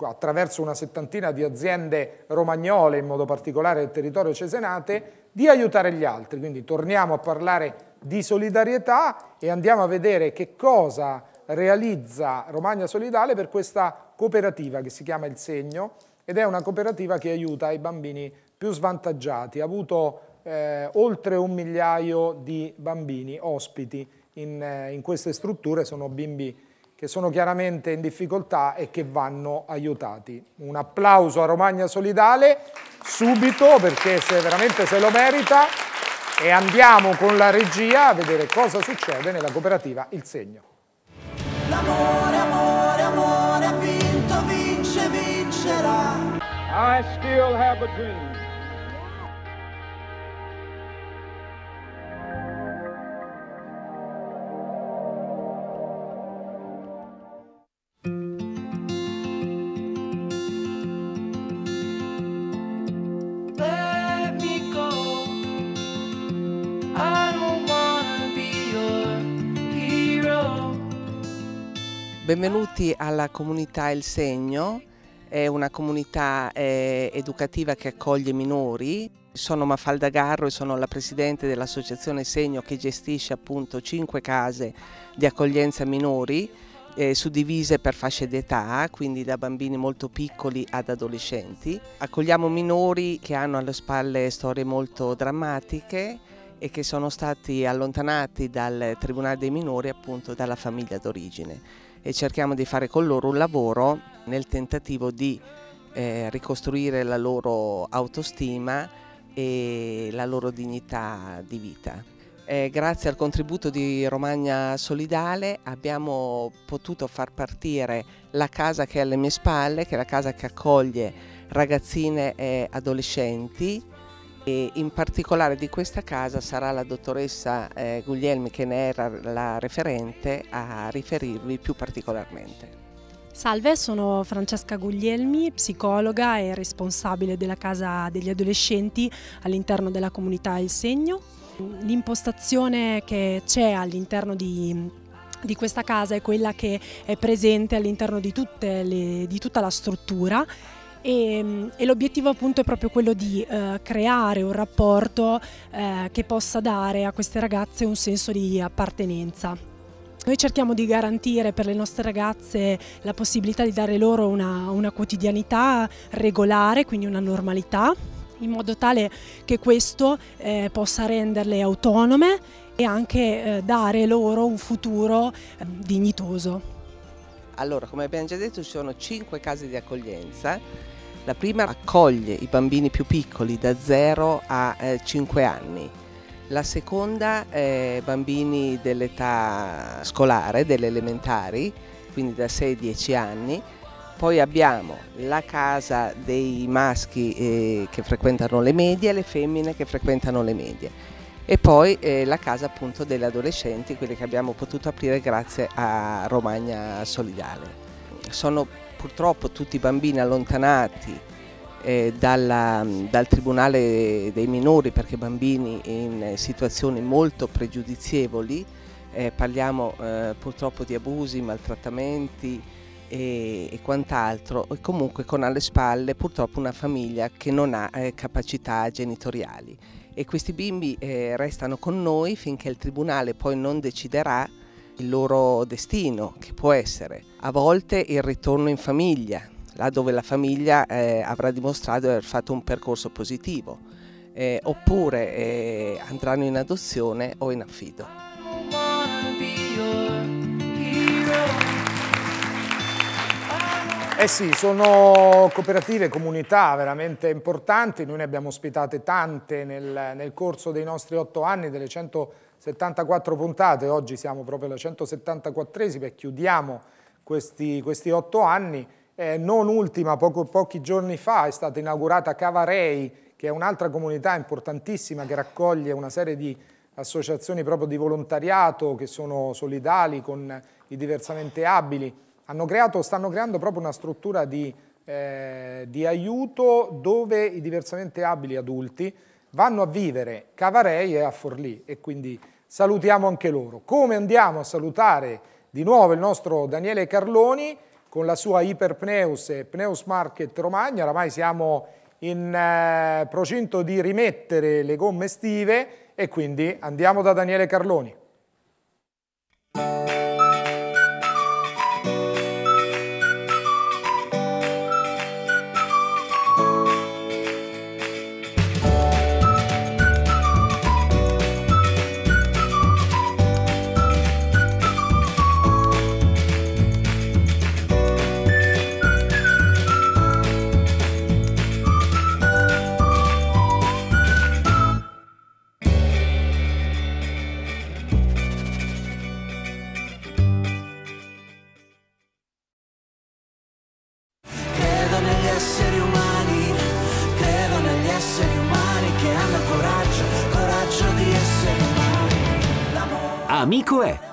attraverso una settantina di aziende romagnole, in modo particolare del territorio cesenate, di aiutare gli altri. Quindi torniamo a parlare di solidarietà e andiamo a vedere che cosa realizza Romagna Solidale per questa cooperativa che si chiama Il Segno ed è una cooperativa che aiuta i bambini più svantaggiati. Ha avuto eh, oltre un migliaio di bambini ospiti in, eh, in queste strutture, sono bimbi che sono chiaramente in difficoltà e che vanno aiutati. Un applauso a Romagna Solidale subito perché se veramente se lo merita e andiamo con la regia a vedere cosa succede nella cooperativa Il Segno. L'amore, amore, amore ha vinto, vince, vincerà. I still have a dream. Benvenuti alla comunità Il Segno, è una comunità eh, educativa che accoglie minori. Sono Mafalda Garro e sono la presidente dell'associazione Segno che gestisce appunto cinque case di accoglienza minori eh, suddivise per fasce d'età, quindi da bambini molto piccoli ad adolescenti. Accogliamo minori che hanno alle spalle storie molto drammatiche e che sono stati allontanati dal Tribunale dei minori appunto dalla famiglia d'origine e cerchiamo di fare con loro un lavoro nel tentativo di eh, ricostruire la loro autostima e la loro dignità di vita. Eh, grazie al contributo di Romagna Solidale abbiamo potuto far partire la casa che è alle mie spalle, che è la casa che accoglie ragazzine e adolescenti e in particolare di questa casa sarà la dottoressa eh, Guglielmi che ne era la referente a riferirvi più particolarmente. Salve, sono Francesca Guglielmi, psicologa e responsabile della Casa degli Adolescenti all'interno della comunità Il Segno. L'impostazione che c'è all'interno di, di questa casa è quella che è presente all'interno di, di tutta la struttura e, e l'obiettivo appunto è proprio quello di eh, creare un rapporto eh, che possa dare a queste ragazze un senso di appartenenza. Noi cerchiamo di garantire per le nostre ragazze la possibilità di dare loro una, una quotidianità regolare, quindi una normalità, in modo tale che questo eh, possa renderle autonome e anche eh, dare loro un futuro eh, dignitoso. Allora, come abbiamo già detto, ci sono cinque case di accoglienza. La prima accoglie i bambini più piccoli da 0 a eh, 5 anni. La seconda è bambini dell'età scolare, delle elementari, quindi da 6-10 anni. Poi abbiamo la casa dei maschi eh, che frequentano le medie e le femmine che frequentano le medie. E poi eh, la casa appunto delle adolescenti, quelle che abbiamo potuto aprire grazie a Romagna Solidale. Sono purtroppo tutti bambini allontanati eh, dalla, dal Tribunale dei minori perché bambini in situazioni molto pregiudizievoli, eh, parliamo eh, purtroppo di abusi, maltrattamenti e, e, quant'altro e comunque con alle spalle purtroppo una famiglia che non ha eh, capacità genitoriali e questi bimbi eh, restano con noi finché il Tribunale poi non deciderà il loro destino, che può essere a volte il ritorno in famiglia, là dove la famiglia eh, avrà dimostrato di aver fatto un percorso positivo, eh, oppure eh, andranno in adozione o in affido. Eh sì, sono cooperative, comunità veramente importanti, noi ne abbiamo ospitate tante nel, nel corso dei nostri otto anni, delle 174 puntate, oggi siamo proprio alla 174esima e chiudiamo questi, questi otto anni. Eh, non ultima, poco, pochi giorni fa è stata inaugurata Cavarei, che è un'altra comunità importantissima che raccoglie una serie di associazioni proprio di volontariato che sono solidali con i diversamente abili creato, stanno creando proprio una struttura di, eh, di, aiuto dove i diversamente abili adulti vanno a vivere Cavarei e a Forlì e quindi salutiamo anche loro. Come andiamo a salutare di nuovo il nostro Daniele Carloni con la sua Iperpneus e Pneus Market Romagna, oramai siamo in eh, procinto di rimettere le gomme estive e quindi andiamo da Daniele Carloni.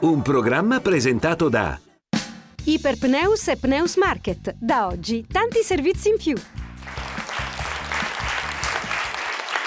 Un programma presentato da Iperpneus e Pneus Market. Da oggi tanti servizi in più.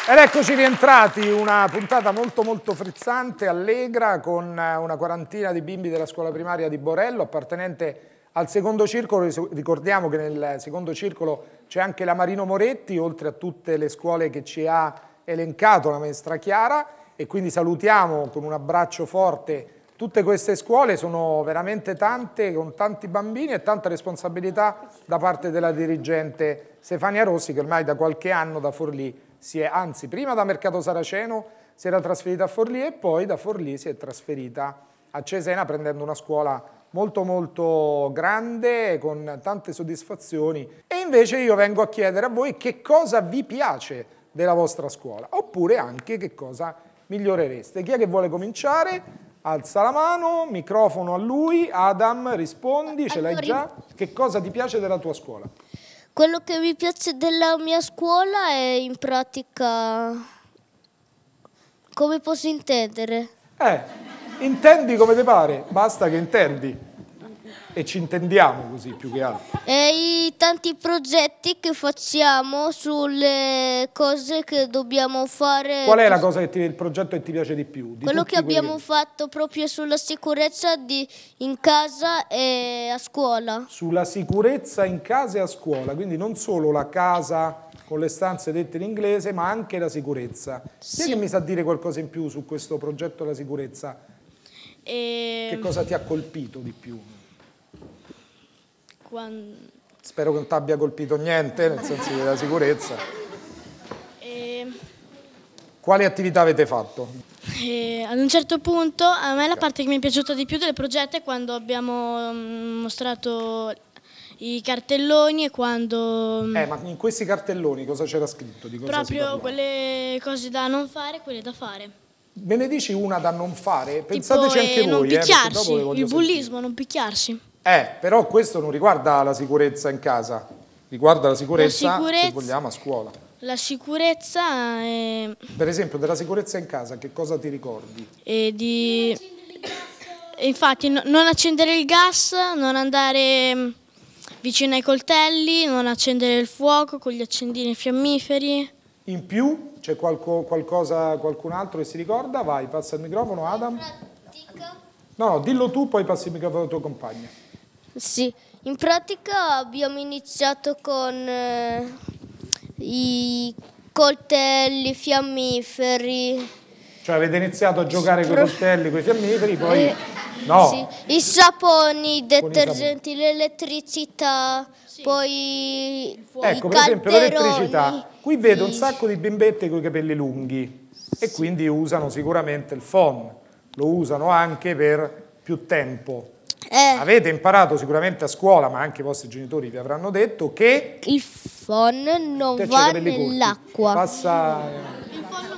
Ed eccoci rientrati, una puntata molto molto frizzante, allegra, con una quarantina di bimbi della scuola primaria di Borello, appartenente al secondo circolo. Ricordiamo che nel secondo circolo c'è anche la Marino Moretti, oltre a tutte le scuole che ci ha elencato la maestra Chiara e quindi salutiamo con un abbraccio forte tutte queste scuole, sono veramente tante, con tanti bambini e tanta responsabilità da parte della dirigente Stefania Rossi che ormai da qualche anno da Forlì si è, anzi prima da Mercato Saraceno si era trasferita a Forlì e poi da Forlì si è trasferita a Cesena prendendo una scuola molto molto grande con tante soddisfazioni e invece io vengo a chiedere a voi che cosa vi piace della vostra scuola oppure anche che cosa migliorereste. Chi è che vuole cominciare? Alza la mano, microfono a lui, Adam, rispondi, ce l'hai già. Che cosa ti piace della tua scuola? Quello che mi piace della mia scuola è in pratica... Come posso intendere? Eh, intendi come ti pare, basta che intendi e ci intendiamo così più che altro. E i tanti progetti che facciamo sulle cose che dobbiamo fare. Qual è la cosa che ti, il progetto che ti piace di più? Di Quello che abbiamo quelli... fatto proprio sulla sicurezza di, in casa e a scuola. Sulla sicurezza in casa e a scuola, quindi non solo la casa con le stanze dette in inglese, ma anche la sicurezza. Sì. Chi che mi sa dire qualcosa in più su questo progetto della sicurezza? E... Che cosa ti ha colpito di più? Quando... Spero che non ti abbia colpito niente, nel senso della sicurezza. E... Quali attività avete fatto? E ad un certo punto, a me la parte che mi è piaciuta di più del progetto è quando abbiamo mm, mostrato i cartelloni e quando... Eh, ma in questi cartelloni cosa c'era scritto? Proprio quelle cose da non fare e quelle da fare. Me ne dici una da non fare? Pensateci tipo, anche eh, non voi, eh, picchiarsi, voglio il bullismo, non picchiarsi. Eh, però questo non riguarda la sicurezza in casa, riguarda la sicurezza, La sicurezza- se vogliamo, a scuola. La sicurezza è, Per esempio, della sicurezza in casa, che cosa ti ricordi? è di... e Infatti, no- non accendere il gas, non andare mm, vicino ai coltelli, non accendere il fuoco con gli accendini fiammiferi. In più, c'è qualco- qualcosa, qualcun altro che si ricorda? Vai, passa il microfono, Adam. No, no, dillo tu, poi passi il microfono al tuo compagno. Sì, in pratica abbiamo iniziato con eh, i coltelli, fiammiferi, Cioè avete iniziato a giocare con i coltelli, con i fiammiferi, poi... eh, No, sì, i saponi, i detergenti, l'elettricità, poi ecco i per esempio l'elettricità. Qui vedo un sacco di bimbette con i capelli lunghi e quindi usano sicuramente il phon, lo usano anche per più tempo. Eh, Avete imparato sicuramente a scuola, ma anche i vostri genitori vi avranno detto che il phon non te va nell'acqua. Passa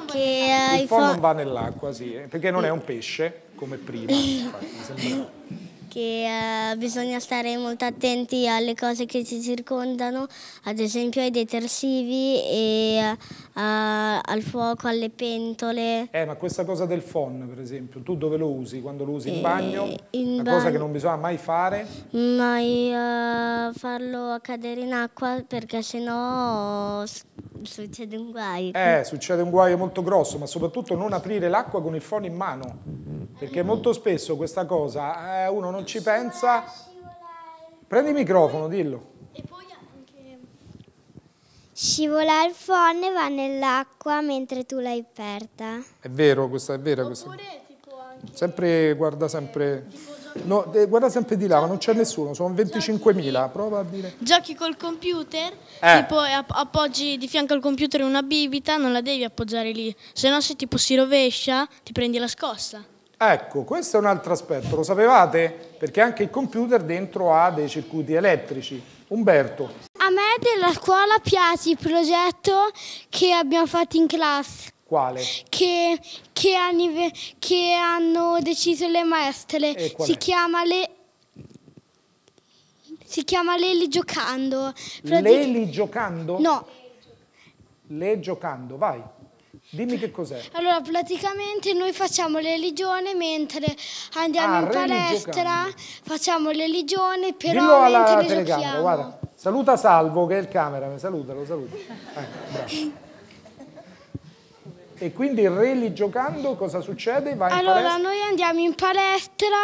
Che, eh, il phon phon- non va nell'acqua, sì, eh, perché non è un pesce come prima. infatti, che eh, bisogna stare molto attenti alle cose che ci circondano, ad esempio ai detersivi e eh, a- al fuoco, alle pentole. Eh, ma questa cosa del phon, per esempio, tu dove lo usi? Quando lo usi in Eh, bagno? in Una cosa bagno. che non bisogna mai fare? Mai eh, farlo cadere in acqua perché sennò succede un guaio. Eh, succede un guaio molto grosso, ma soprattutto non aprire l'acqua con il phon in mano, perché molto spesso questa cosa eh, uno non ci pensa. Prendi il microfono, dillo. Scivola il phon e va nell'acqua mentre tu l'hai aperta. È vero, questa è vera questa. Sempre guarda sempre No, guarda sempre di là, ma non c'è nessuno, sono 25.000, prova a dire. Giochi col computer, Eh. tipo app- appoggi di fianco al computer una bibita, non la devi appoggiare lì, se no se tipo si rovescia ti prendi la scossa. Ecco, questo è un altro aspetto, lo sapevate? Perché anche il computer dentro ha dei circuiti elettrici. Umberto, A me della scuola piace il progetto che abbiamo fatto in classe. quale? Che, che, hanno, che hanno deciso le maestre. E Si chiama le. Si chiama Leli giocando. Leli giocando? No, Le giocando, vai. Dimmi che cos'è. allora praticamente noi facciamo religione mentre andiamo Ah, in palestra, facciamo religione, però Dillo alla mentre le telecamera, giochiamo. guarda. Saluta Salvo che è il camera, saluta, lo saluta. Bravo. E quindi Reli giocando cosa succede? Vai Allora, noi andiamo in palestra,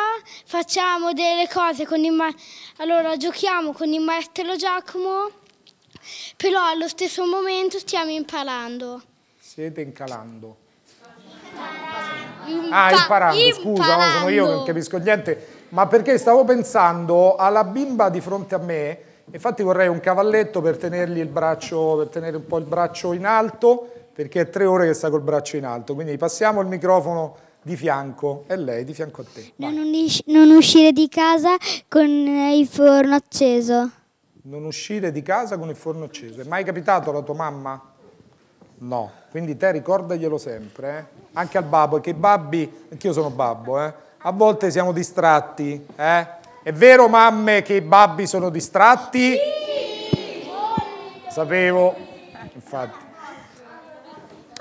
facciamo delle cose con il ma- Allora, giochiamo con il maestro Giacomo, però allo stesso momento stiamo imparando. Siete incalando. Impa- Ah, imparando, scusa, no, sono io che non capisco niente. Ma perché stavo pensando alla bimba di fronte a me, infatti vorrei un cavalletto per tenergli il braccio, per tenere un po' il braccio in alto, perché è tre ore che sta col braccio in alto. Quindi passiamo il microfono di fianco, e lei di fianco a te. Non, non uscire di casa con il forno acceso. Non uscire di casa con il forno acceso. È mai capitato alla tua mamma? No, quindi te ricordaglielo sempre, eh? anche al babbo, che i babbi, anch'io sono babbo, eh? a volte siamo distratti. Eh? È vero mamme che i babbi sono distratti? Sapevo, infatti.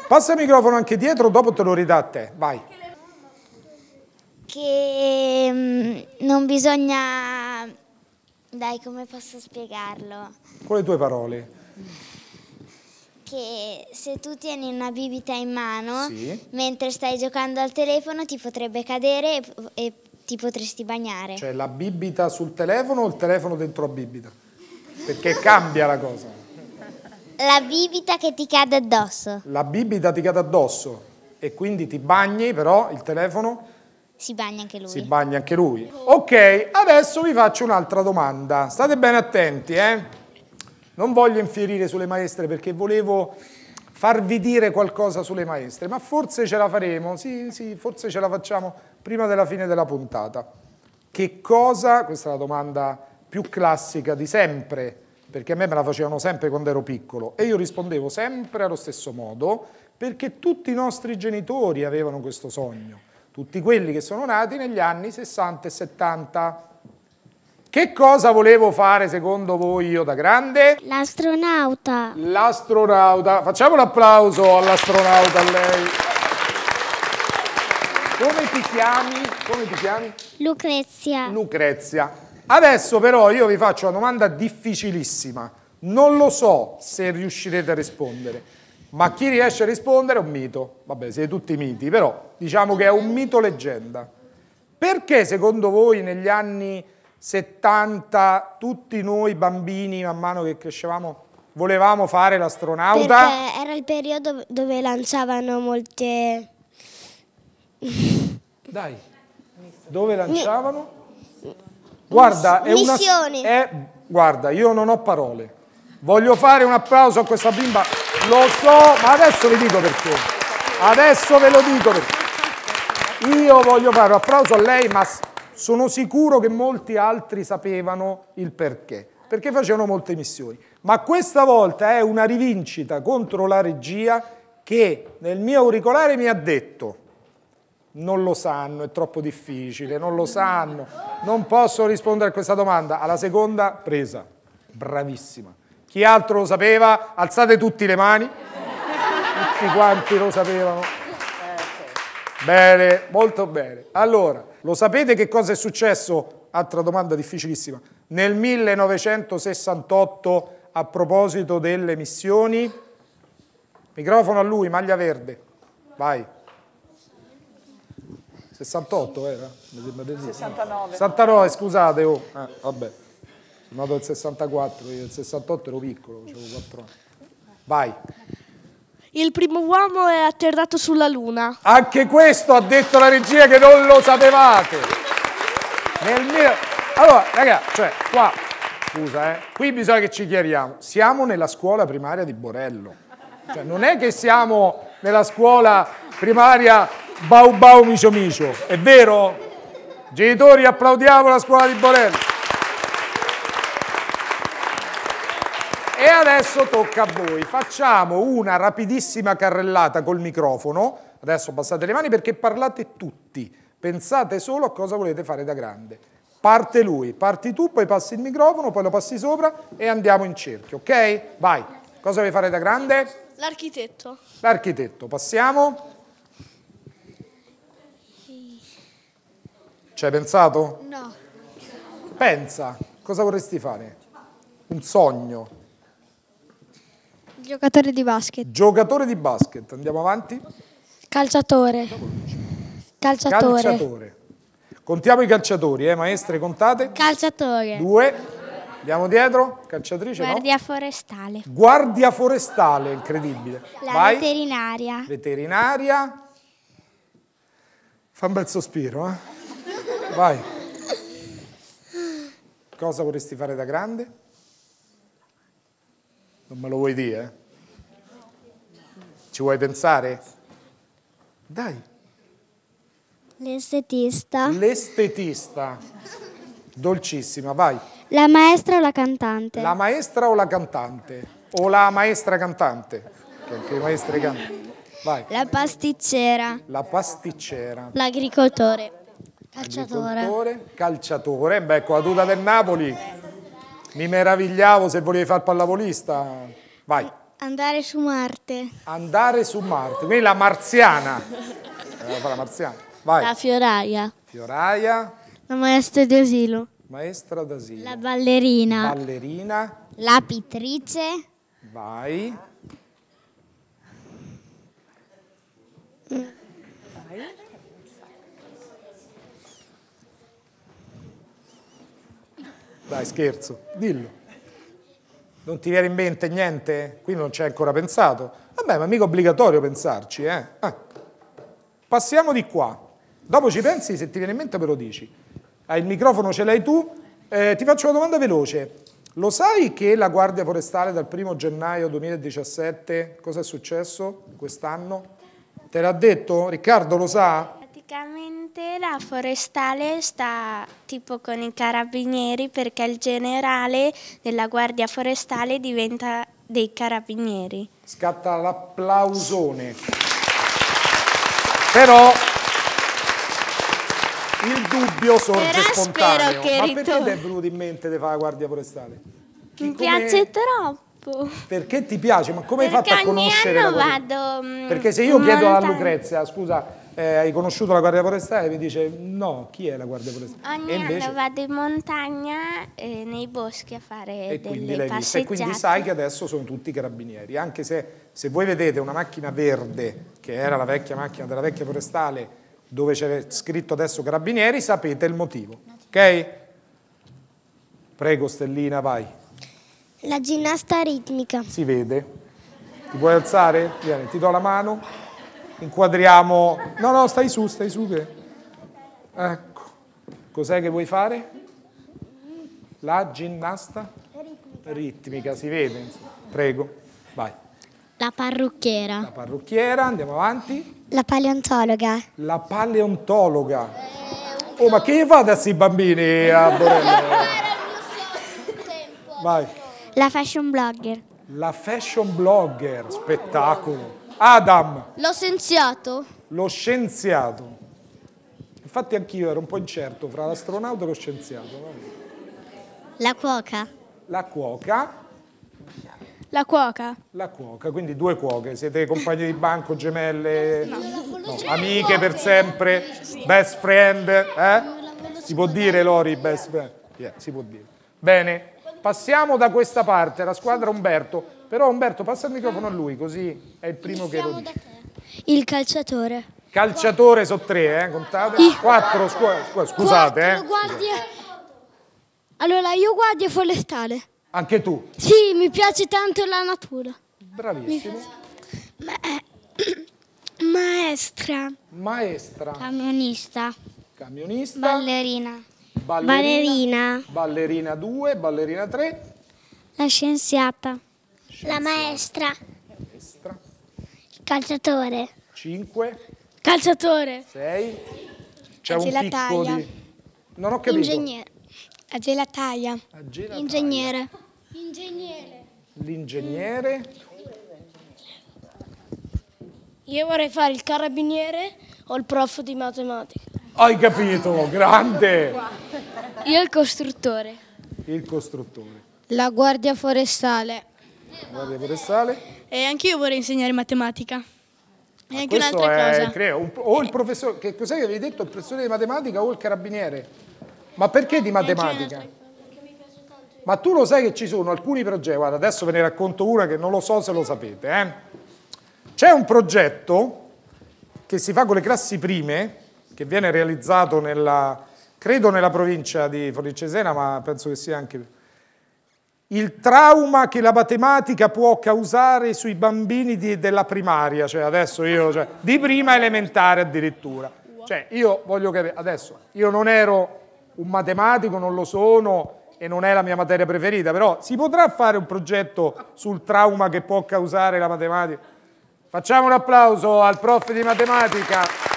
Passa il microfono anche dietro, dopo te lo ridà a te, vai. Che mm, non bisogna... Dai, come posso spiegarlo? Con le tue parole. Che se tu tieni una bibita in mano, Sì. mentre stai giocando al telefono ti potrebbe cadere e, e ti potresti bagnare. Cioè la bibita sul telefono o il telefono dentro la bibita? Perché cambia la cosa. La bibita che ti cade addosso. La bibita ti cade addosso e quindi ti bagni, però il telefono Si bagna anche lui. si bagna anche lui. Ok, adesso vi faccio un'altra domanda. State bene attenti, eh? Non voglio infierire sulle maestre perché volevo farvi dire qualcosa sulle maestre, ma forse ce la faremo, sì, sì, forse ce la facciamo prima della fine della puntata. Che cosa, questa è la domanda più classica di sempre, perché a me me la facevano sempre quando ero piccolo e io rispondevo sempre allo stesso modo, perché tutti i nostri genitori avevano questo sogno, tutti quelli che sono nati negli anni 60 e 70. Che cosa volevo fare secondo voi io da grande? L'astronauta. L'astronauta. Facciamo l'applauso all'astronauta a lei. Come ti chiami? Come ti chiami? Lucrezia. Lucrezia. Adesso però io vi faccio una domanda difficilissima. Non lo so se riuscirete a rispondere, ma chi riesce a rispondere è un mito. Vabbè, siete tutti miti, però diciamo che è un mito leggenda. Perché secondo voi negli anni 70 tutti noi bambini, man mano che crescevamo, volevamo fare l'astronauta? Perché era il periodo dove lanciavano molte... Dai, dove lanciavano? Guarda, è una... È, guarda, io non ho parole. Voglio fare un applauso a questa bimba. Lo so, ma adesso vi dico perché. Adesso ve lo dico perché. Io voglio fare un applauso a lei, ma sono sicuro che molti altri sapevano il perché. Perché facevano molte missioni. Ma questa volta è una rivincita contro la regia che nel mio auricolare mi ha detto non lo sanno, è troppo difficile, non lo sanno, non posso rispondere a questa domanda. Alla seconda presa, bravissima. Chi altro lo sapeva? Alzate tutti le mani. Tutti quanti lo sapevano. Bene, molto bene. Allora, lo sapete che cosa è successo? Altra domanda difficilissima. Nel 1968 a proposito delle missioni? Microfono a lui, maglia verde. Vai. 68 era? Mi sembra di sì. 69. 69, scusate, oh. Eh, vabbè. Sono nato nel 64, io nel 68 ero piccolo, avevo 4 anni. Vai. Il primo uomo è atterrato sulla Luna. Anche questo ha detto la regia che non lo sapevate. Mio... Allora, ragazzi, cioè, qua, scusa, eh, qui bisogna che ci chiariamo. Siamo nella scuola primaria di Borello. Cioè, non è che siamo nella scuola primaria Bau Bau Micio Micio, è vero? Genitori, applaudiamo la scuola di Borello. E adesso tocca a voi. Facciamo una rapidissima carrellata col microfono. Adesso abbassate le mani perché parlate tutti. Pensate solo a cosa volete fare da grande. Parte lui, parti tu, poi passi il microfono, poi lo passi sopra e andiamo in cerchio, ok? Vai. Cosa vuoi fare da grande? L'architetto. L'architetto. Passiamo. Ci hai pensato? No. Pensa. Cosa vorresti fare? Un sogno. Giocatore di basket. Giocatore di basket. Andiamo avanti. Calciatore. Calciatore. Calciatore. Contiamo i calciatori, eh, maestre, contate? Calciatore. Due. Andiamo dietro. Calciatrice, Guardia forestale. no? Guardia forestale, incredibile. La Vai. veterinaria. Veterinaria. Fa un bel sospiro, eh? Vai. Cosa vorresti fare da grande? Non me lo vuoi dire? Ci vuoi pensare? Dai. L'estetista. L'estetista. Dolcissima, vai. La maestra o la cantante? La maestra o la cantante? O la maestra cantante? Che anche le maestre cantano. Vai. La pasticcera. La pasticcera. L'agricoltore. Agricoltore, calciatore, beh, con la tuta del Napoli mi meravigliavo se volevi fare pallavolista. Vai, Andare su Marte. andare su Marte, quindi la marziana. Eh, la marziana. Vai, La fioraia. fioraia, La maestra di asilo. maestra d'asilo. La ballerina. Ballerina, La pittrice. vai. Dai, scherzo, dillo. Non ti viene in mente niente? Qui non ci hai ancora pensato? Vabbè, ma mica obbligatorio pensarci, eh? Ah. Passiamo di qua. Dopo ci pensi, se ti viene in mente me lo dici. Hai il microfono, ce l'hai tu. Eh, ti faccio una domanda veloce. Lo sai che la Guardia Forestale dal 1 gennaio 2017, cosa è successo quest'anno? Te l'ha detto? Riccardo lo sa? Praticamente la forestale sta tipo con i carabinieri perché il generale della guardia forestale diventa dei carabinieri. scatta l'applausone. Però il dubbio sorge Però spontaneo. che Ma perché ti è venuto in mente di fare la guardia forestale? Chi- Mi come- piace troppo. Perché ti piace? Ma come hai fatto Perché a ogni conoscere la anno guardia? vado mm, Perché se io chiedo a. Lucrezia, scusa, eh, hai conosciuto la guardia forestale? Mi dice no, chi è la guardia forestale? Ogni e invece, anno vado in montagna e nei boschi a fare e delle vista. E quindi passeggiate. sai che adesso sono tutti carabinieri, anche se, se voi vedete una macchina verde, che era la vecchia macchina della vecchia forestale, dove c'è scritto adesso carabinieri, sapete il motivo. Ok? Prego Stellina, vai. La ginnasta ritmica. Si vede. Ti puoi alzare? Vieni, ti do la mano. Inquadriamo. No, no, stai su, stai su. Che... Ecco. Cos'è che vuoi fare? La ginnasta? Ritmica. si vede. insomma. Prego, vai. La parrucchiera. La parrucchiera, andiamo avanti. La paleontologa. La paleontologa. Oh, ma che fate a questi bambini a Borello? Vai. La fashion blogger. La fashion blogger, spettacolo. Adam, Lo scienziato. lo scienziato. Infatti anch'io ero un po' incerto fra l'astronauta e lo scienziato. La cuoca. La cuoca, La cuoca. la cuoca, quindi due cuoche. Siete compagni di banco, gemelle, no, amiche per sempre, best friend, eh? Si può dire Lori, best friend? Yeah, si può dire. Bene, passiamo da questa parte, la squadra Umberto. Però Umberto passa il microfono a lui, così è il primo che lo dice. Il calciatore. Calciatore so tre, eh, contate? Quattro, scu- scu- scusate, eh. Guardia. Allora, io guardia forestale. Anche tu, Sì, mi piace tanto la natura. bravissimo. Maestra. Maestra, Camionista. camionista, Ballerina. ballerina, ballerina 2, ballerina 3, La scienziata. La maestra. maestra, Il calciatore. 5, Calciatore. 6. C'è un picco di... Non ho capito. Ingegnere. La gelataia. gelataia. Ingegnere. Ingegnere. L'ingegnere, Io vorrei fare il carabiniere o il prof di matematica. hai capito, grande. Io il costruttore. Il costruttore. La guardia forestale. Guardia forestale. E anche io vorrei insegnare matematica. E anche un'altra cosa. creo, un- o il professore, che cos'è che avevi detto? Il professore di matematica o il carabiniere? Ma perché di matematica? Ma tu lo sai che ci sono alcuni progetti, guarda, adesso ve ne racconto una che non lo so se lo sapete. eh. C'è un progetto che si fa con le classi prime, che viene realizzato nella, credo nella provincia di Forlì-Cesena, ma penso che sia anche il trauma che la matematica può causare sui bambini di- della primaria, cioè adesso io, cioè, di prima elementare addirittura. Cioè io voglio capire, adesso io non ero un matematico, non lo sono e non è la mia materia preferita, però si potrà fare un progetto sul trauma che può causare la matematica? Facciamo un applauso al prof di matematica.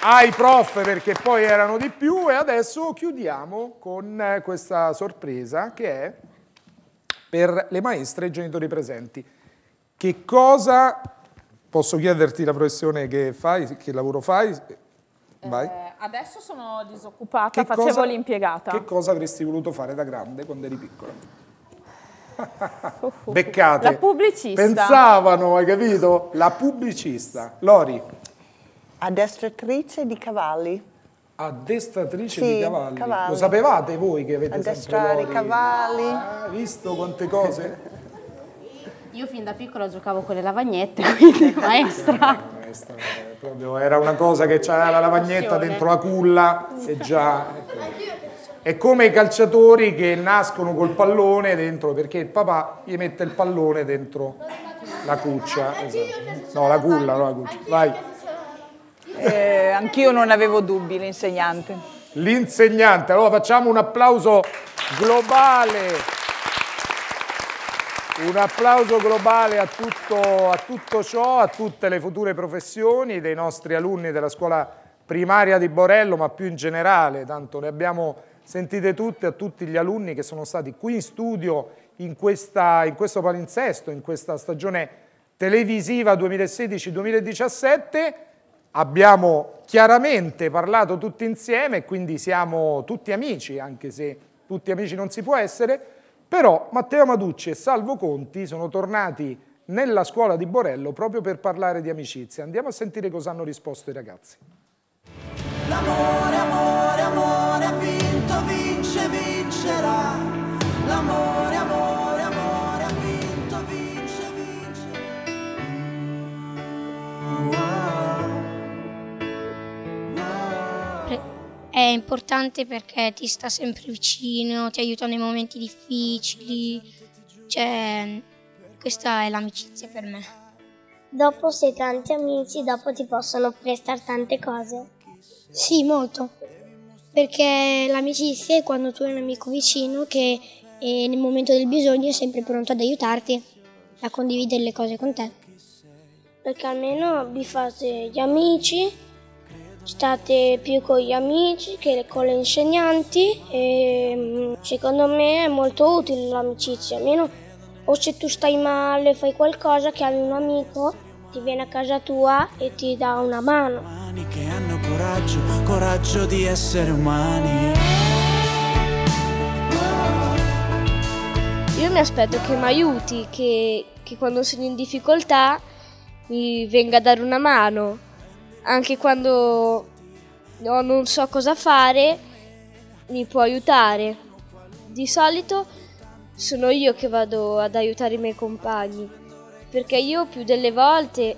Ai prof perché poi erano di più e adesso chiudiamo con eh, questa sorpresa che è per le maestre e i genitori presenti. Che cosa posso chiederti la professione che fai, che lavoro fai? Vai. Eh, adesso sono disoccupata, Che facevo cosa- l'impiegata. Che cosa avresti voluto fare da grande quando eri piccola? Beccate. La pubblicista. Pensavano, hai capito? La pubblicista. Lori, Addestratrice di cavalli. addestratrice Sì, di cavalli. cavalli. Lo sapevate voi che avete sempre Addestrare i Lori? cavalli. Ah, visto quante cose? Io fin da piccola giocavo con le lavagnette, quindi maestra. Maestra, eh, proprio era una cosa che c'era la lavagnetta dentro la culla e già... ecco. È come i calciatori che nascono col pallone dentro perché il papà gli mette il pallone dentro la cuccia. Esatto. No, la culla, no la cuccia. Vai. Eh, anch'io non avevo dubbi, l'insegnante. L'insegnante. Allora facciamo un applauso globale. Un applauso globale a tutto, a tutto ciò, a tutte le future professioni dei nostri alunni della scuola primaria di Borello, ma più in generale, tanto le abbiamo sentite tutte, a tutti gli alunni che sono stati qui in studio in, questa, in questo palinsesto, in questa stagione televisiva 2016-2017. Abbiamo chiaramente parlato tutti insieme, quindi siamo tutti amici, anche se tutti amici non si può essere, però Matteo Maducci e Salvo Conti sono tornati nella scuola di Borello proprio per parlare di amicizia. Andiamo a sentire cosa hanno risposto i ragazzi. L'amore, amore, amore ha vinto, vince, vincerà. L'amore, amore, amore ha vinto, vince, vincerà. È importante perché ti sta sempre vicino, ti aiuta nei momenti difficili. Cioè, questa è l'amicizia per me. Dopo sei tanti amici, dopo ti possono prestare tante cose. Sì, molto. Perché l'amicizia è quando tu hai un amico vicino che eh, nel momento del bisogno è sempre pronto ad aiutarti, a condividere le cose con te. Perché almeno vi fate gli amici, state più con gli amici che con le insegnanti e mm, secondo me è molto utile l'amicizia, almeno o se tu stai male, fai qualcosa che hai un amico, ti viene a casa tua e ti dà una mano. Che hanno coraggio, coraggio di essere umani. Io mi aspetto che mi aiuti, che, che quando sono in difficoltà mi venga a dare una mano. Anche quando no, non so cosa fare, mi può aiutare. Di solito sono io che vado ad aiutare i miei compagni, perché io più delle volte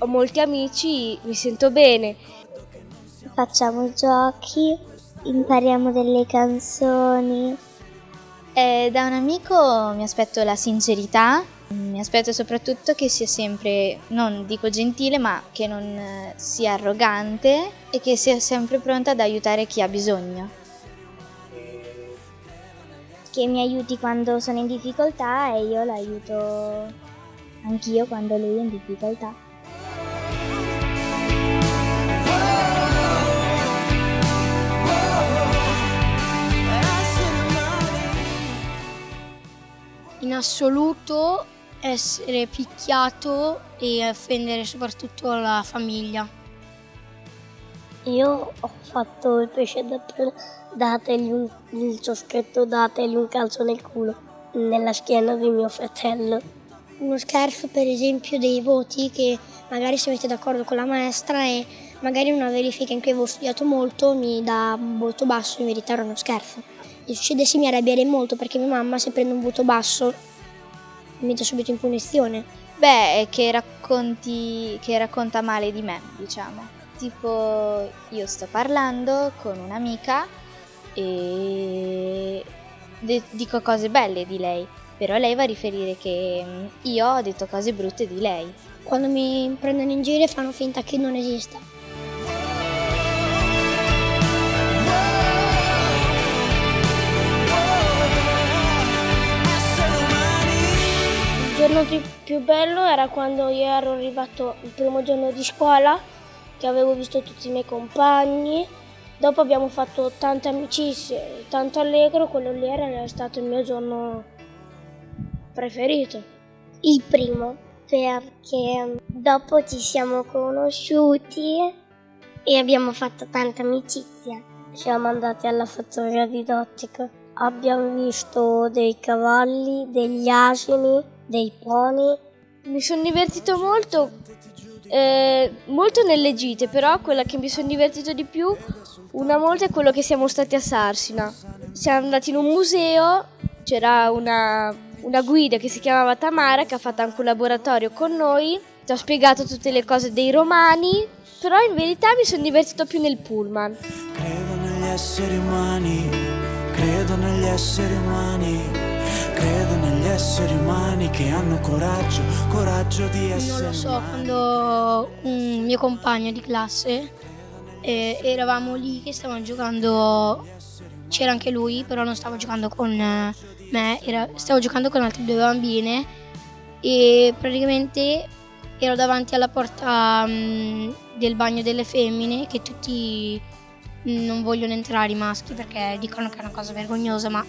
ho molti amici, mi sento bene. Facciamo giochi, impariamo delle canzoni. Eh, da un amico mi aspetto la sincerità, mi aspetto soprattutto che sia sempre, non dico gentile, ma che non eh, sia arrogante e che sia sempre pronta ad aiutare chi ha bisogno. Che mi aiuti quando sono in difficoltà e io l'aiuto anch'io quando lui è in difficoltà. In assoluto essere picchiato e offendere soprattutto la famiglia. Io ho fatto il pesce da dategli un, il ciocchetto, dategli un calcio nel culo, nella schiena di mio fratello. Uno scherzo per esempio dei voti che magari se mette d'accordo con la maestra e magari una verifica in cui avevo studiato molto mi dà un voto basso in verità era uno scherzo. E succedesse mi arrabbierei molto perché mia mamma se prende un voto basso mi mette subito in punizione. Beh, che racconti, che racconta male di me, diciamo. Tipo, io sto parlando con un'amica e dico cose belle di lei, però lei va a riferire che mm, io ho detto cose brutte di lei. Quando mi prendono in giro e fanno finta che non esista. Giorno più, bello era quando io ero arrivato il primo giorno di scuola, che avevo visto tutti i miei compagni. Dopo abbiamo fatto tante amicizie, tanto allegro, quello lì era stato il mio giorno preferito. Il primo, perché dopo ci siamo conosciuti e abbiamo fatto tanta amicizia. Siamo andati alla fattoria didattica. Abbiamo visto dei cavalli, degli asini, dei pony. Mi sono divertito molto, eh, molto nelle gite, però quella che mi sono divertito di più una volta è quello che siamo stati a Sarsina. Siamo andati in un museo, c'era una, una guida che si chiamava Tamara che ha fatto anche un laboratorio con noi, ci ha spiegato tutte le cose dei romani, però in verità mi sono divertito più nel pullman. Credo negli esseri umani, credo negli esseri umani, credo negli esseri umani che hanno coraggio, coraggio di essere Non lo so, quando un mio compagno di classe eh, eravamo lì che stavamo giocando, c'era anche lui, però non stavo giocando con eh, me, era- stavo giocando con altre due bambine e praticamente ero davanti alla porta mm, del bagno delle femmine che tutti non vogliono entrare i maschi perché dicono che è una cosa vergognosa, ma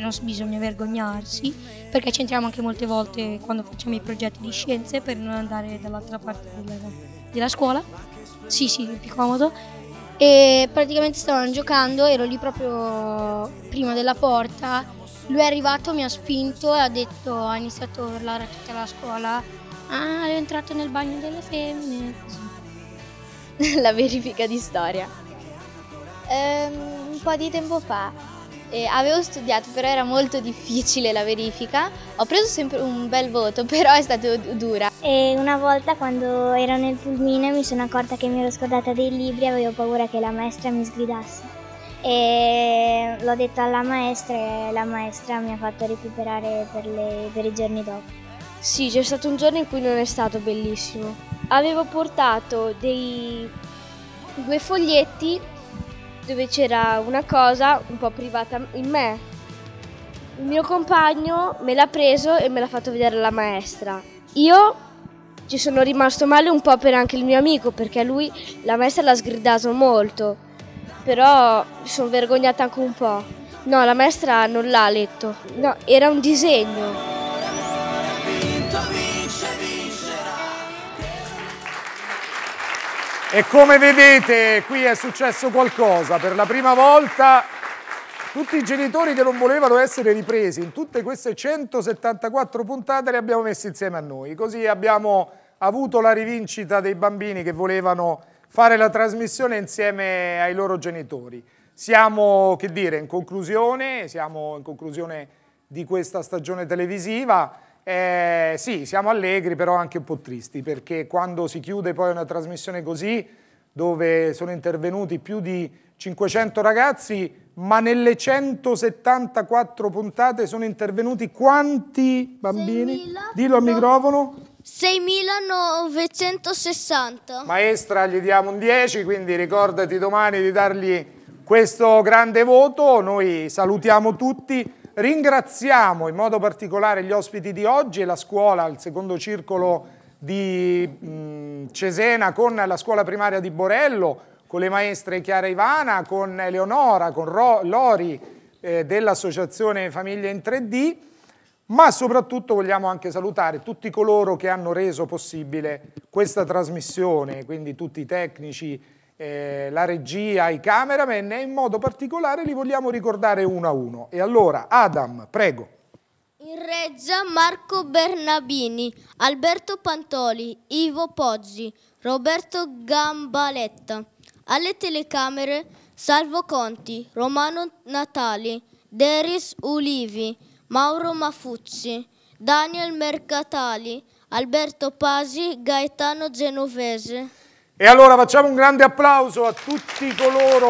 non bisogna vergognarsi, perché ci entriamo anche molte volte quando facciamo i progetti di scienze per non andare dall'altra parte della, della scuola. Sì, sì, è più comodo. E praticamente stavano giocando, ero lì proprio prima della porta. Lui è arrivato, mi ha spinto e ha detto, ha iniziato a urlare a tutta la scuola. Ah, è entrato nel bagno delle femmine. La verifica di storia. Ehm, un po' di tempo fa eh, avevo studiato, però era molto difficile la verifica. Ho preso sempre un bel voto, però è stata dura. E una volta quando ero nel pulmino mi sono accorta che mi ero scordata dei libri e avevo paura che la maestra mi sgridasse. E l'ho detto alla maestra e la maestra mi ha fatto recuperare per, le, per i giorni dopo. Sì, c'è stato un giorno in cui non è stato bellissimo. Avevo portato dei due foglietti dove c'era una cosa un po' privata in me. Il mio compagno me l'ha preso e me l'ha fatto vedere alla maestra. Io ci sono rimasto male un po' per anche il mio amico perché lui la maestra l'ha sgridato molto, però mi sono vergognata anche un po'. No, la maestra non l'ha letto, no, era un disegno. E come vedete qui è successo qualcosa, per la prima volta tutti i genitori che non volevano essere ripresi in tutte queste 174 puntate li abbiamo messi insieme a noi, così abbiamo avuto la rivincita dei bambini che volevano fare la trasmissione insieme ai loro genitori. Siamo, che dire, in conclusione, siamo in conclusione di questa stagione televisiva, eh, sì, siamo allegri, però anche un po' tristi, perché quando si chiude poi una trasmissione così, dove sono intervenuti più di 500 ragazzi, ma nelle 174 puntate sono intervenuti quanti bambini? Dillo al microfono. 6.960. Maestra, gli diamo un 10, quindi ricordati domani di dargli questo grande voto. Noi salutiamo tutti. Ringraziamo in modo particolare gli ospiti di oggi e la scuola, il secondo circolo di mh, Cesena con la scuola primaria di Borello, con le maestre Chiara Ivana, con Eleonora, con Ro Lori eh, dell'Associazione Famiglia in 3D, ma soprattutto vogliamo anche salutare tutti coloro che hanno reso possibile questa trasmissione, quindi tutti i tecnici, eh, la regia, i cameraman e in modo particolare li vogliamo ricordare uno a uno. E allora, Adam, prego. In reggia Marco Bernabini, Alberto Pantoli, Ivo Poggi, Roberto Gambaletta. Alle telecamere Salvo Conti, Romano Natali, Deris Ulivi, Mauro Mafucci, Daniel Mercatali, Alberto Pasi, Gaetano Genovese. E allora facciamo un grande applauso a tutti coloro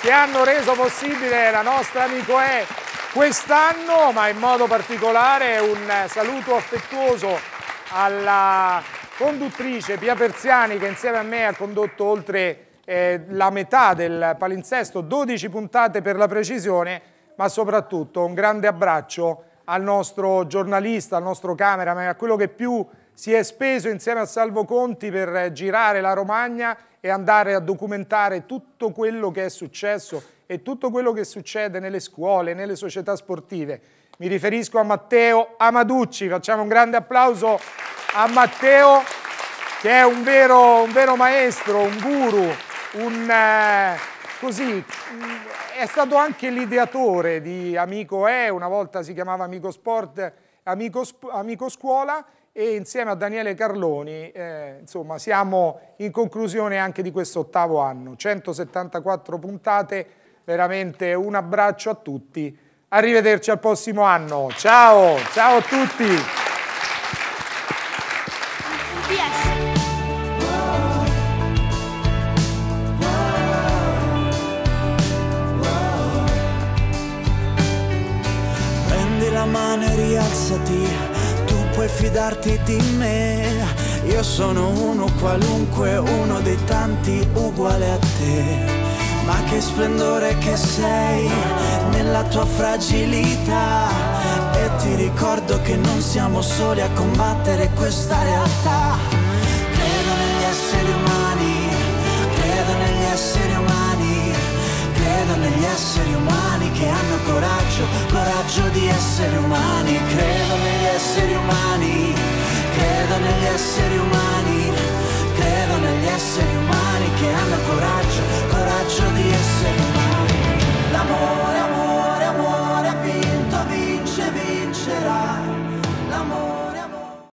che hanno reso possibile la nostra Amico E quest'anno, ma in modo particolare un saluto affettuoso alla conduttrice Pia Persiani che insieme a me ha condotto oltre eh, la metà del palinsesto, 12 puntate per la precisione, ma soprattutto un grande abbraccio al nostro giornalista, al nostro cameraman, a quello che più si è speso insieme a Salvo Conti per girare la Romagna e andare a documentare tutto quello che è successo e tutto quello che succede nelle scuole, nelle società sportive. Mi riferisco a Matteo Amaducci, facciamo un grande applauso a Matteo che è un vero, un vero maestro, un guru, un, eh, così, è stato anche l'ideatore di Amico E, una volta si chiamava Amico Sport, Amico, Amico Scuola, e insieme a Daniele Carloni eh, insomma, siamo in conclusione anche di questo ottavo anno. 174 puntate, veramente un abbraccio a tutti. Arrivederci al prossimo anno. Ciao, ciao a tutti. Prendi la mano e rialzati puoi fidarti di me. Io sono uno qualunque, uno dei tanti uguale a te. Ma che splendore che sei nella tua fragilità. E ti ricordo che non siamo soli a combattere questa realtà. Credo negli esseri umani, credo negli esseri umani, credo negli esseri umani che hanno coraggio, coraggio di essere umani, credo negli esseri umani, credo negli esseri umani, credo negli esseri umani che hanno coraggio, coraggio di esseri umani. L'amore